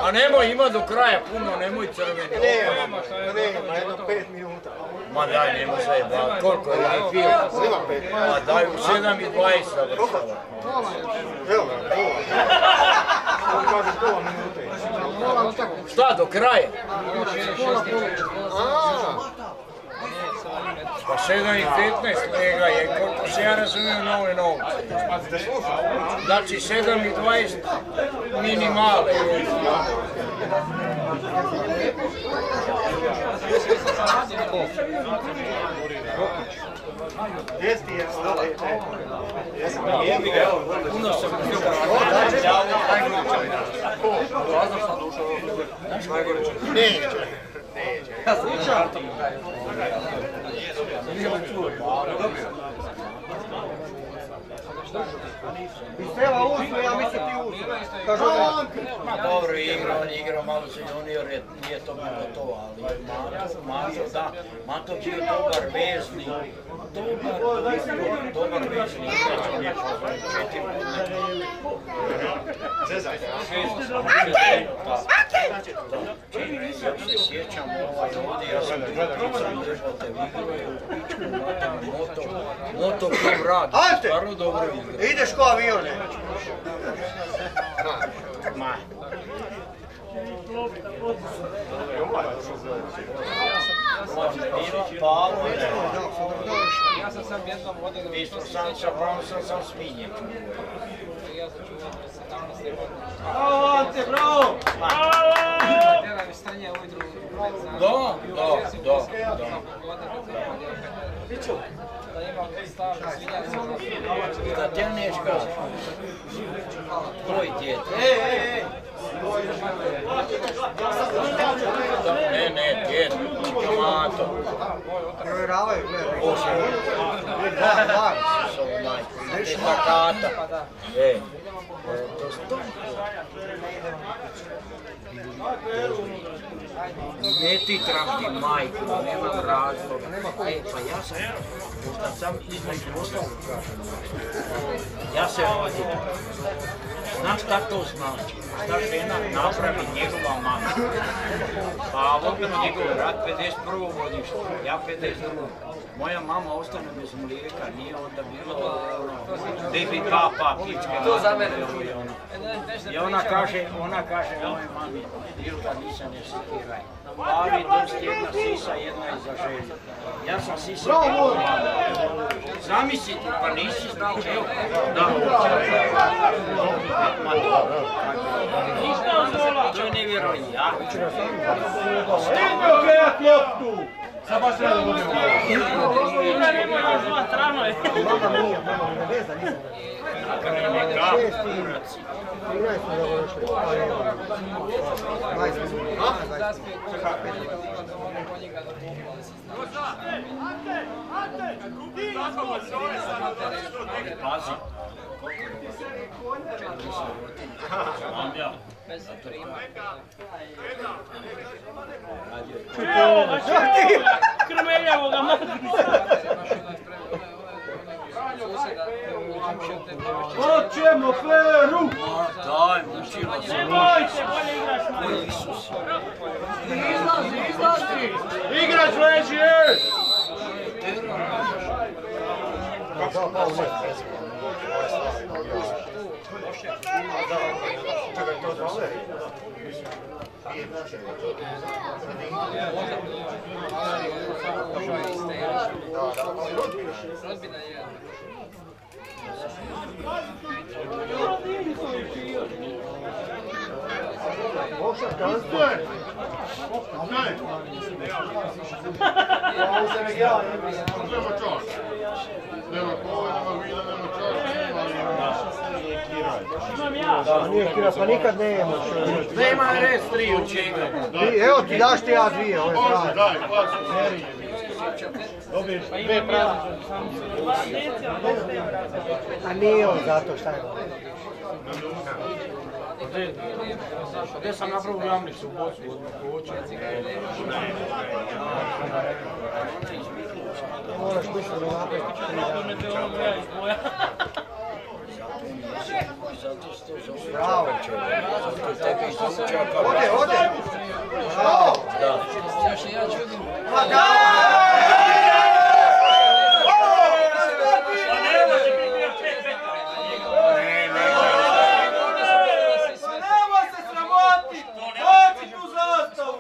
A nemoj, ima do kraja puno, nemoj crveni. Nema, nema, jedno pet minuta. Ma daj, nemoj zajebati. Koliko je ovaj film? Ima pet. Ma daj, u 7 i 20 završava. Evo ga, pola. Pola. Šta, do kraja? A, pa 7 i 15 lega je, koliko se ja razumijem nove novce. Znači 7 i 20 minimale. Jesti je, Puno sam Neće. Neće. Milliyetçi oluyor. Ağırlamıyor. I Steva uzme, ja mislim ti uzme. Kažu dobro, igrao, igrao malo se junior, je- nije to bilo to, ali Mato, Mato, da, Mato bio dobar vezni, dobar, dobar vezni, čini se, sjećam, ovaj ovdje, ja sam držao držao te vidove u pičku, matam, moto, moto klub rad, Ante! stvarno dobro igra. Ideš ko avion, ne? Ma, Ja sam sam jednom odigrao isto sam sa Bronsom sam svinje. ja sam čuo 17. godine. Bravo, Ante, bravo! Tjera mi stanje ujutru Da, da, da, imam stav svinjac Da te neš kažeš. Tvoj djed. Ej, ej, ej! Ne, ne, djed. Mato. Provjeravaju, gledaj. Bože. Da, da. Sa onaj. Te takata. E, e, to sto. Ne ti tramti majku, nemam razloga. E, pa ja sam, možda sam između ostalog. Ja se rodim. Znaš šta to znači? Šta žena napravi njegova mama? Pa ovo njegov rat 51. godište, ja 52. Moja mama ostane bez mlijeka, nije onda bilo ono, baby papa, pičke. To za mene. ovo i ono. I ona kaže, ona kaže mojoj mami, Ilka nisam ne sikiraj. Bavi dost jedna sisa, jedna je za želju. Ja sam sisa kao mama. Zamisli, pa nisi znao, evo, da. Ma dobro. To je nevjerojatno. Stignio gledat loptu! Sad baš treba da budemo. Mama nije, mama ne veza, nisam. Šest i... 13 smo završili. Pa je ovo. 20 minuta. zaspije koliko pet minuta da ono konjiga da pohvali se Pazi. Bez prima. Evo ga, Hoćemo Peru! Daj, mučilo se. O manje. Isus. Izlazi, izlazi! Igrač leži, ej! Da, pa u Čekaj, to zove? Rodbina je. Boša, kanstvo. Stoje! Stoje! Ovo se ne gledala, Nema kola, nema vina, nema ja. Da, nije kira, pa nikad nemaš. Nema res tri od. Ti, evo ti daš ti ja dvije, ove daj. Dobiješ dve. A nije on zato, šta je? Gdje sam napravio jamnicu u bocu odmah hoću. Moraš misliti napraviti. Zato Bravo. Zato tebe izvuča kao... Ode, ode! Bravo! Da. Još i ja čudim. Pa da!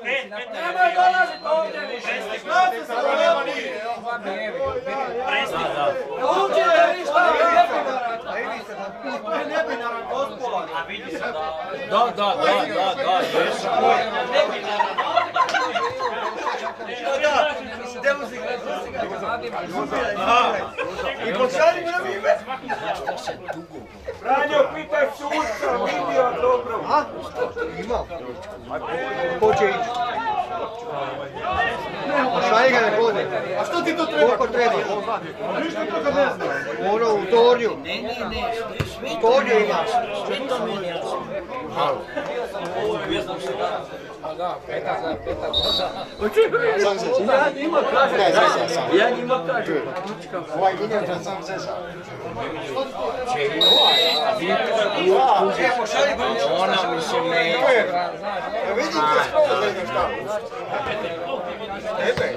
Se! Nemoj dolazit ovdje više! Šta se sramoti? Nauči da vidiš šta je nebinaran! A i vi se da... Da, da, da, da, da. Gdje mu si gledao? I pošaljimo na vime. Franjo, pitaj suca, vidio dobro. A? Imam. Ko će? Pošalji ga na kode. A što ti to treba? Koliko treba? Ništa toga ne znam. Ono u tornju. Ne, ne, ne, U tornju imaš. Sve to meni jasno. A peta za peta Ja njima kažem. Ja njima kažem. Ovaj Minjata sam zezao. Ona mi se ne... Ja vidim te skoro ne šta. Tebe?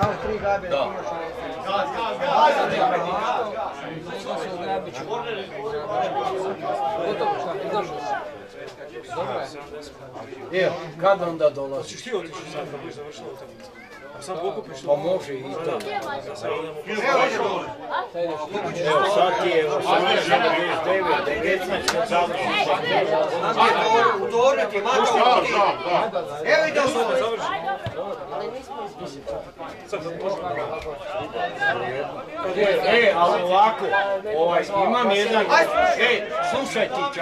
Kao tri gabe. Da. Gotovo, šta, izašao si. Dobro je. E, kad onda dolaziš? Ti otišao sad pokupiš Pa može i to. Evo sad ti je 18.99, 19 kad završiš. U. Evo u tornju. E, ali ovako, ovaj, imam jedan, ej, slušaj ti.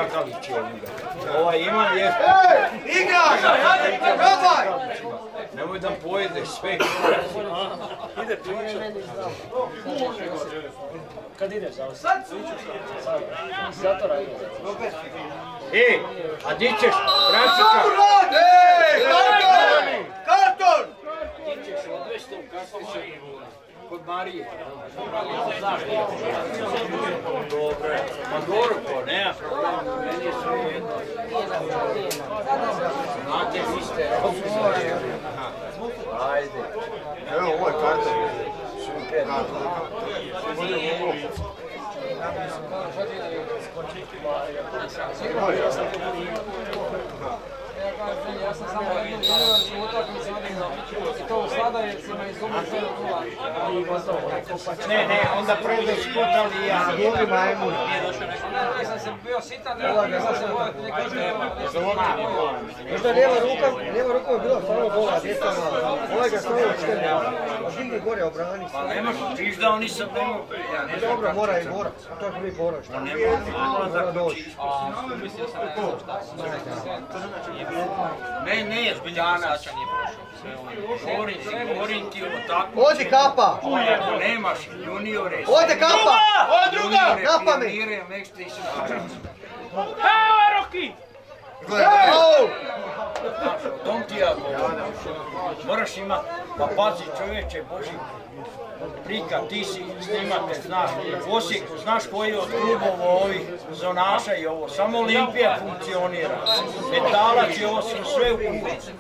Ovaj, imam jedan, Igraj! Probaj! nemoj da pojedeš sve. Ide. Kad ideš za Sad Zato radim. E, a di ćeš, karton! Karton! Ćeš odvesti u kod Marije. Dobro, ma dobro nema problema, meni je sve jedno. Znate, vi ste. Ajde. Evo, ovo je karta. Super. Ja sam samo jednu juniorsku utakmicu odigrao i to u Sladajevcima izgubio 7-0 i gotovo. Ne, ne, onda prodaš kod ja. Nisam se bio sitan, nisam se bojao neka tema. Možda lijeva ruka, lijeva ruka je bila stvarno bola, djeca mala. Ovaj ga štenje. Digni gore, obrani. Pa nemaš, viš da oni ne mogu. Ja ne znam Dobro, mora i mora. To je prvi borac. Pa ne mora, Mora mora doći. Ne, ne, danas. Govorim ti, govorim ti o. Odi kapa! Ako nemaš juniore, Ode kapa! Ode druga! Kapa mi! pionire, nek Evo, Roki! Tom ti ja govorim. Moraš imat, pa pazi čovječe Boži, Prika, ti si snimate, znaš, u Osijeku, znaš koji od klubova ovih zonaša i ovo, samo Olimpija funkcionira. Metalac i ovo su sve u kuću.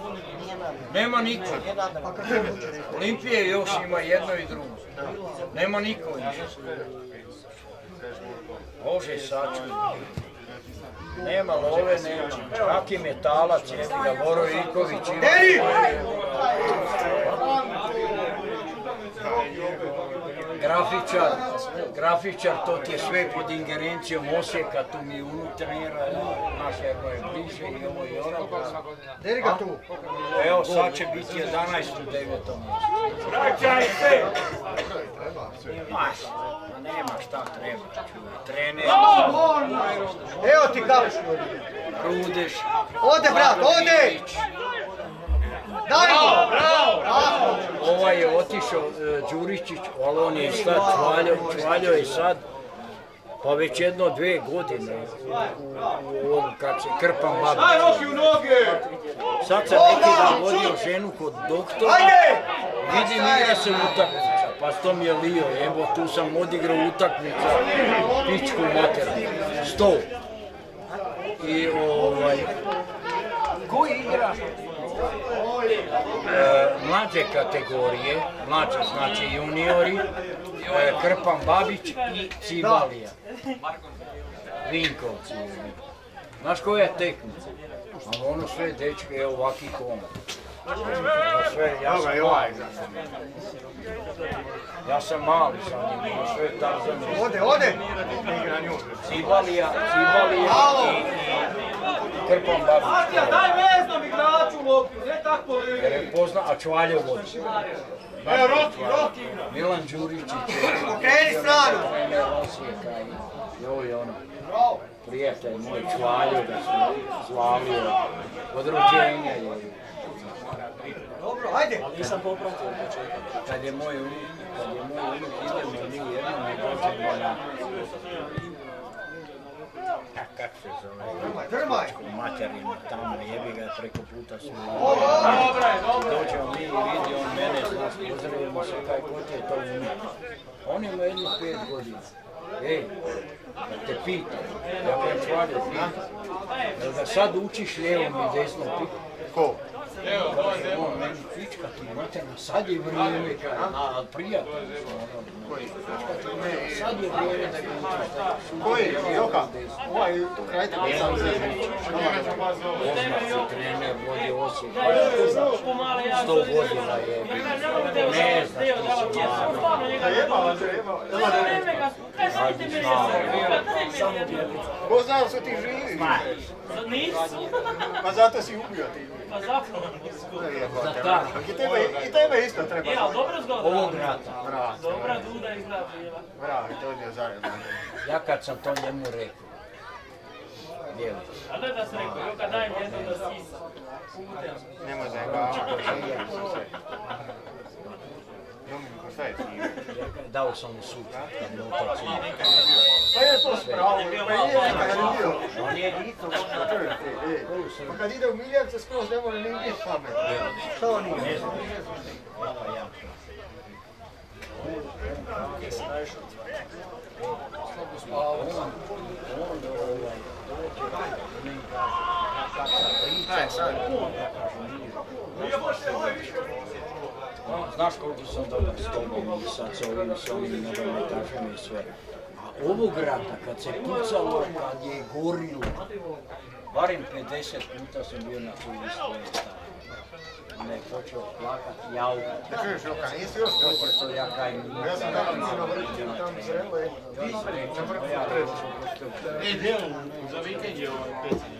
Nema niko. Olimpije još ima jedno i drugo. Nema niko više. Bože sačuvaj. Nema love, nema. Kaki metalac, jebi ga, Boro Iković ima. Grafičar, grafičar, to ti je sve pod ingerencijom Osijeka, tu mi unutrenira, naš jedno je bliže i ovo i ono. Deri ga tu. Evo sad će biti 11 u 9. mjesecu. Vraćaj se! Maš, ma nema šta treba, čuvaj, trener, Evo ti kapa. Rudeš, Ode, brat, ode! Daj mu! ovaj je otišao e, Đuričić, ali on je sad čvaljao, čvaljao je sad, pa već jedno dve godine u, u ovom, kak se, krpam Daj babi. Roki u noge! Sad sam neki dan vodio ženu kod doktora, Ajde! vidim igra se utakmica, pa to mi je lio, evo tu sam odigrao utakmicu, pičku materu, sto. I ovaj, ko igra? Mlađe kategorije, mlađe znači juniori, e, Krpan Babić i Cibalija. Vinkovci. Znaš koja je? A ono sve dečke je ovaki komad. Sve, ja sam mali. Ja sam mali sa njim, ono sve Tarzan. Ode, ode! Cibalija, Cibalija i, i Krpan Babić. Daj veznom domaću loptu, ne tako Jer je pozna, a Čvalje vodi. Evo, Roki, Roki igra. Milan Đuričić. Okreni stranu. I joj ono. Prijatelj moj Čvalju da smo zvali od rođenja. je. Dobro, ajde. Ali nisam popratio od početka. Kad je moj unuk, kad je moj unuk idemo mi jednom ne dođemo na... Kak se zove? Materinu tamo, jebi ga preko puta su... Dobro je, dobro je. Dođemo mi i vidi on mene, pozdravimo se kaj je to unuk. On ima jedno pet godina. Ej, da te pitam, ja kažem čvalje, jel da sad učiš lijevom i desnom pitam? Ko? Kaže, on meni ti materna, sad je vrijeme, a prijatelj ono, materna, sad je vrijeme da ga učiš. Koji? Joka? Ovaj tu kraj tebe sam se. Poznat trener, vodi Osijek, sto godina je, ne znaš ti si mlad. Jebala se, jebala. Ko zna su ti živi? Nisu. Pa zato si ubio ti. Pa zapravo nisu. Za tak. I tebe, i tebe isto treba. Ali dobro zgoda. Ovog rata. Dobra duda izgleda bila. brat, dođe zajedno. Ja kad sam to njemu rekao, djeli, A ne da se rekao, jo kad dajem jedno da sisa. Putem. Ne može ga. Dominiko, šta je s njim? Dao sam mu sud. Pa je to spravo, pa je kad je Pa kad ide u Miljevce skroz ne može ni biti pamet. Šta on nije? Znaš koliko sam dobar s tobom i sad s ovim, s ovim nogometašem i sve. A ovog rata, kad se pucalo, kad je gorilo, barem 50 puta sam bio na tu istu strani. Ne, počeo plakat, jaukat. Da čuješ, Joka, nisi još To je to ja kaj mi Ja sam tamo na vrti, tamo zrelo je. Je? Koliko sam? Je je! Ajde! Ja! Vero, moć! Samo ono je sve sam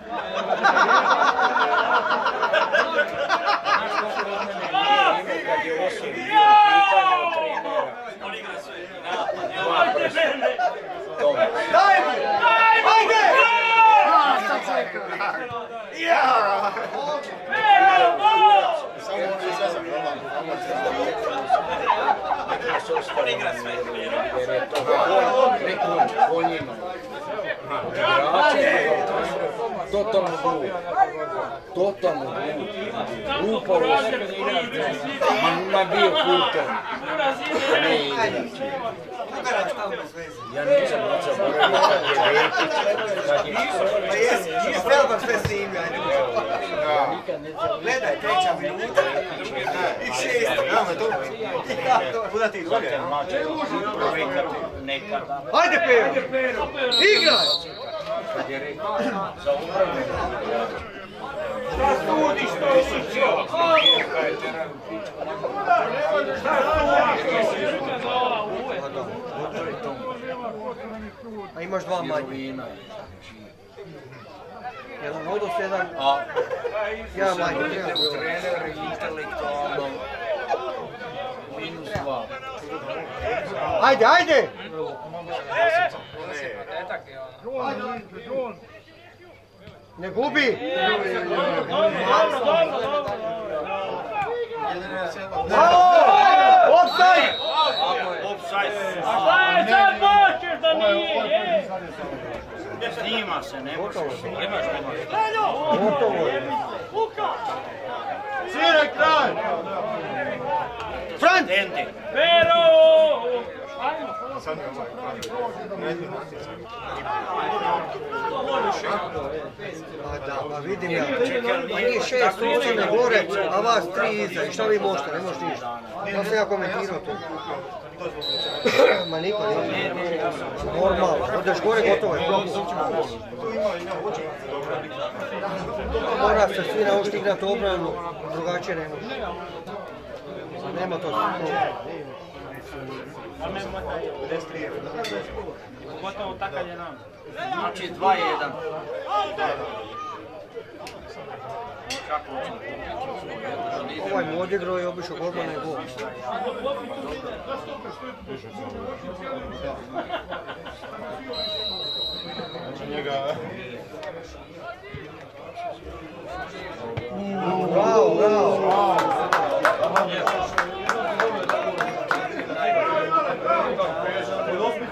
konj, ne konj, konjima. Igrače, totalno glup. Totalno glup. Glupavo se. Ma, bio kultom. Ne veze. Ja nisam od zaboravio kad je je Pa nije sve snimio, ajde. Gledaj, treća minuta i šest. Ja me to. Kuda ti kad nekada. Ajde, Pero! Igraj! Kad je rekao za upravljanje igrača. Sudi što si čio! A imaš dva manje. Jedan vodos, jedan... A Ja manje. Trener intelektualno minus dva. Ajde, ajde! Ne gubi! Offside! Šta je sad moćeš da nije? je? Snima se, ne možeš. Nemaš, nemaš. Gotovo je. Sire kraj. Franc! Vero! Sad mi ovaj. Ne znam, natjecanje. A da, baš vidim ja. Pa nije šest gore, a vas tri iza. I šta vi možete, ne možete ništa. Da sam ja komentirao to. Ma niko nije. Normalno, odeš gore, gotovo je. Mora se svi naučiti igrati obranu, drugačije ne može. Nema to. Gotovo takav je nam. Znači 2-1. Ovaj mu odigrao i obišao golmana i gol. Znači njega... Bravo, bravo.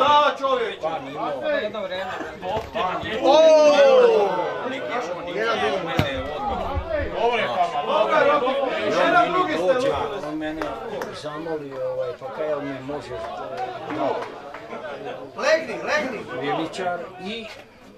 Da čovječe! Jedan drugi. Ovo je drugi ste ovaj, može Legni, legni. vjeličar i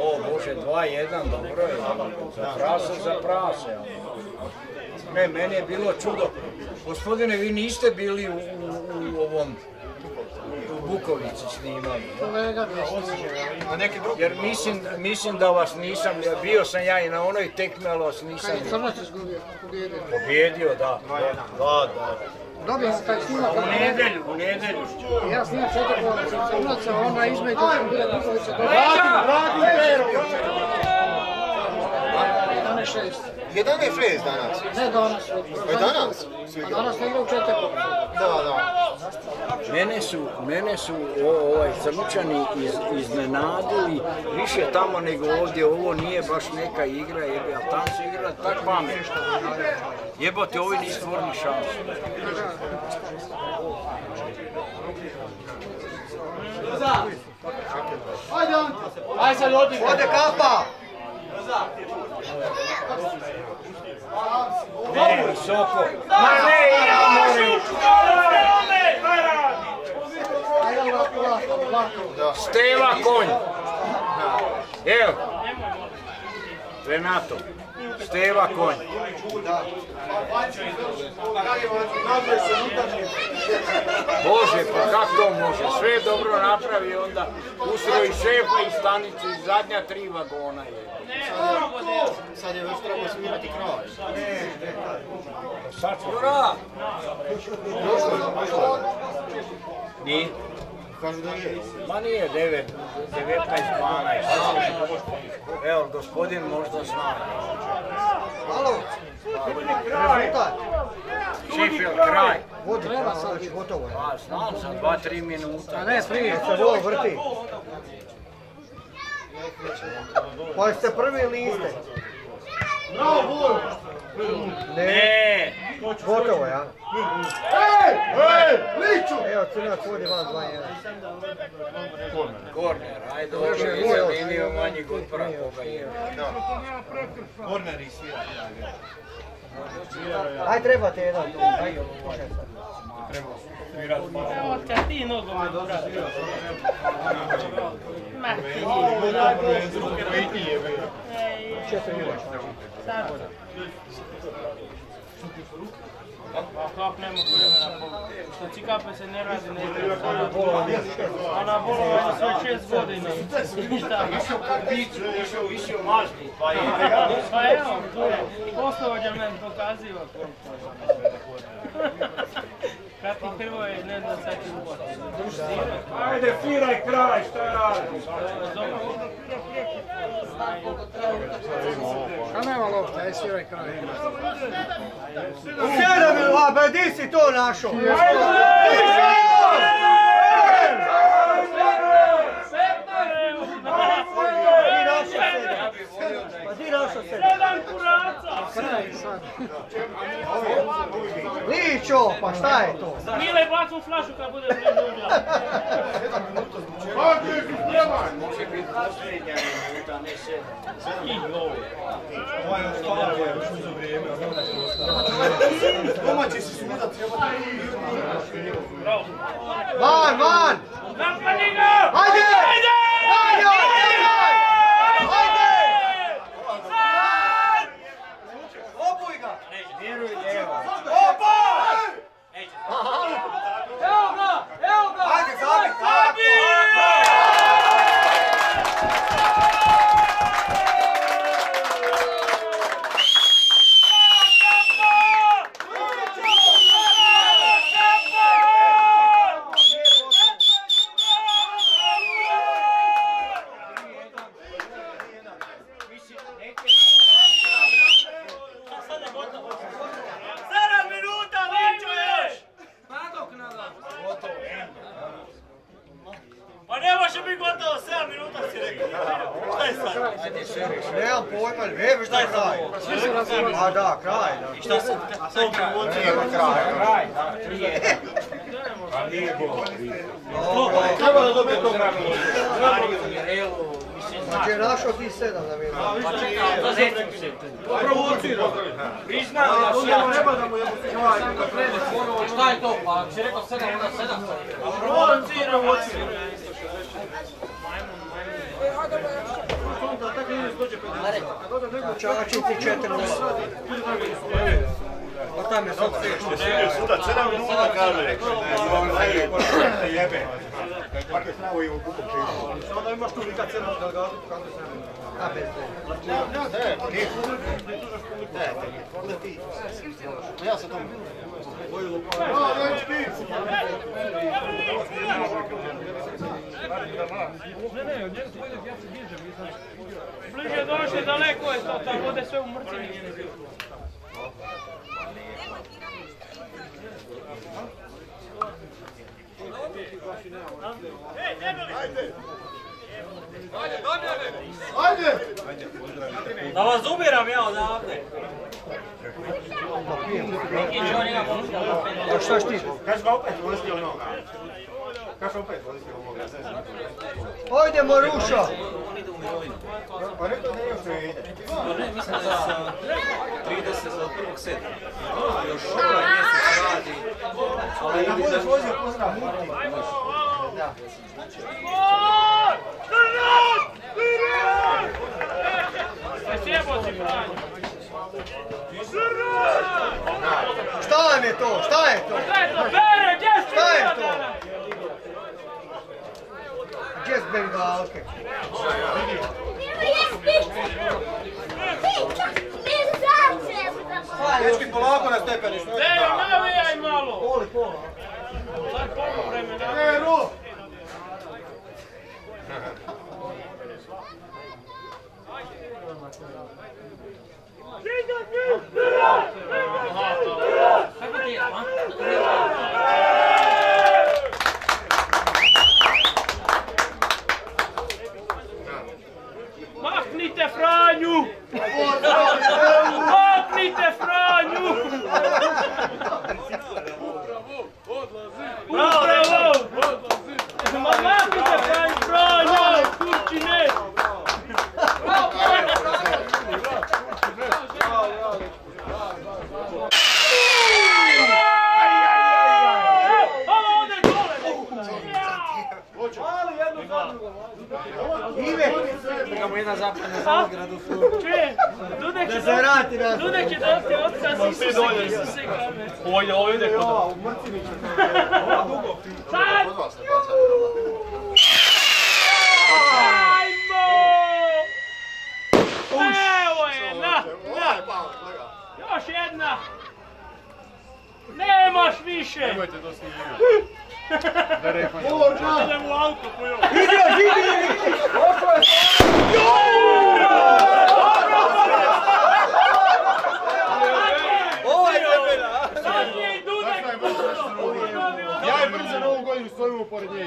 O Bože, 2-1, dobro je. Za prase, za prase. Ne, meni je bilo čudo. Gospodine, vi niste bili u, u, u ovom u Bukovici snimali. Kolega bi Jer mislim, mislim da vas nisam, bio sam ja i na onoj tekmi, ali vas nisam Kad je Crnac izgubio, pobjedio. pobjedio, da. Da, da. Dobio sam taj snimak. U nedjelju, u nedjelju. Ja snimam četiri gola Crnaca, ona između su bile Bukovića. Vrati! 11-6. 11-6 danas. Ne danas. Pa danas? A danas ne igra u. Da, da. Mene su, mene su o, ovaj, Crnčani iz, iznenadili više tamo nego ovdje. Ovo nije baš neka igra, jebe, ali tam su igrali tak pametno. Jebote, ovi nisu stvorili šansu. Ajde Ante! Ajde sad odigraj! Ode kapa. Steva konj. Evo. Renato. Steva konj. Bože, pa kako to može? Sve dobro napravi, onda ustroji šefa i stanicu i zadnja tri vagona je. Sad je već trebao svirati kraj. Sad Jura! Ni? Kažu da je. Ma nije 9, 19, 12. Evo, gospodin možda zna. Halo. Rezultat. Sheffield, kraj. Vodi, pa, znači gotovo je. A, znam sam, 2-3 minuta. A ne, prije. Se gol vrti. Pa jeste prvi ili niste? Bravo, Bojo! Ne. Gotovo, ja. Ej! Ej! Liču! Evo, Crnac vodi van 2-1. Korner, ajde, može. iza liniju manjeg otpora koga je. Aj, trebate jedan tu. Aj, Evo te ti brate. Ma ti. Отмах. Тоа нема време на бол. Што цикапе се не ради, не е А на болова е со 6 години. Ништа. Ишо капичу, ишо, ишо мажни. Па е. Па е, тоа е. После оѓа мен показива. Je. Kad ti Hrvoje ne da sad uvati. Ajde, firaj kraj, šta radiš? A nema lopte, aj sviraj kraj. Sedam ili a ba di si to našao? Pa di našao sedam? Sedam kuraca! Ličo, pa šta je to? Mile, bacu flašu kad bude blizu ugla. Može biti posljednja minuta, ne sedam. Domaći si sudac, Van, van! Napadi ga! Ajde! Ajde! Ajde! Lopuj ga! Evo ga! Evo ga! Pa može biti gotovo, 7 minuta si rekao. Šta je sad? Nemam pojma, ne šta je kraj. A da, kraj, da. I šta se, sad kraj? Nema kraja. Kraj, da, prije. Treba da dobije to Znači je našao ti sedam na minu. Pa čekaj, da ne se. Provocira. Priznao da si ja. Treba da mu je. Šta je to? Pa ako si rekao sedam, onda sedam. Provocira, provocira. Čačici četiri nula. Pa tam je sad Sudac, 7 minuta kaže. Jebe. Kako je snao i u kukom čistu. Onda imaš tu sedam delegatu, kako se ne A bez bez. Ne, ne, ne. Ne, onda ti. Ja sam to. No, već ti. Bliže došli, daleko je to, tamo bude sve u. Ajde! Da vas ubiram ja odavde. A šta ti? Kaš ga opet voziti onoga? Kaš opet voziti ovoga? Ajde Maruša! Pa rekao da još ne ide. Ne, mislim da sam 30 za prvog sedma. Još ovaj mjesec radi. Ali da budeš vozio pozna muti. Franjo. Šta vam je to? Šta je to? Šta je to? Bere, gdje si Šta je to? S bengalke? Dečki, polako na stepeništu. Bere, navijaj malo. Poli, pola. Sad polo vremena. Eru! Maknite Franju! Maknite Franju! Upravo! Ma maknite Franju, Franju! Kurčine! Ovo Imamo jedan zapadne Zalgradu su... Čuje, Dudek je dobiti otkaz i su se Isuse kame. Ovdje, ovdje kod Ova u Mrciniću. Sad! Kod vas se baca dobro. Ajmo! Evo je, na, na, još jedna! Nemaš više! Nemojte to snimati. Da rekao je. Idem u auto, je. I Dudek! Ja je brzo novu godinu stojimo pored nje.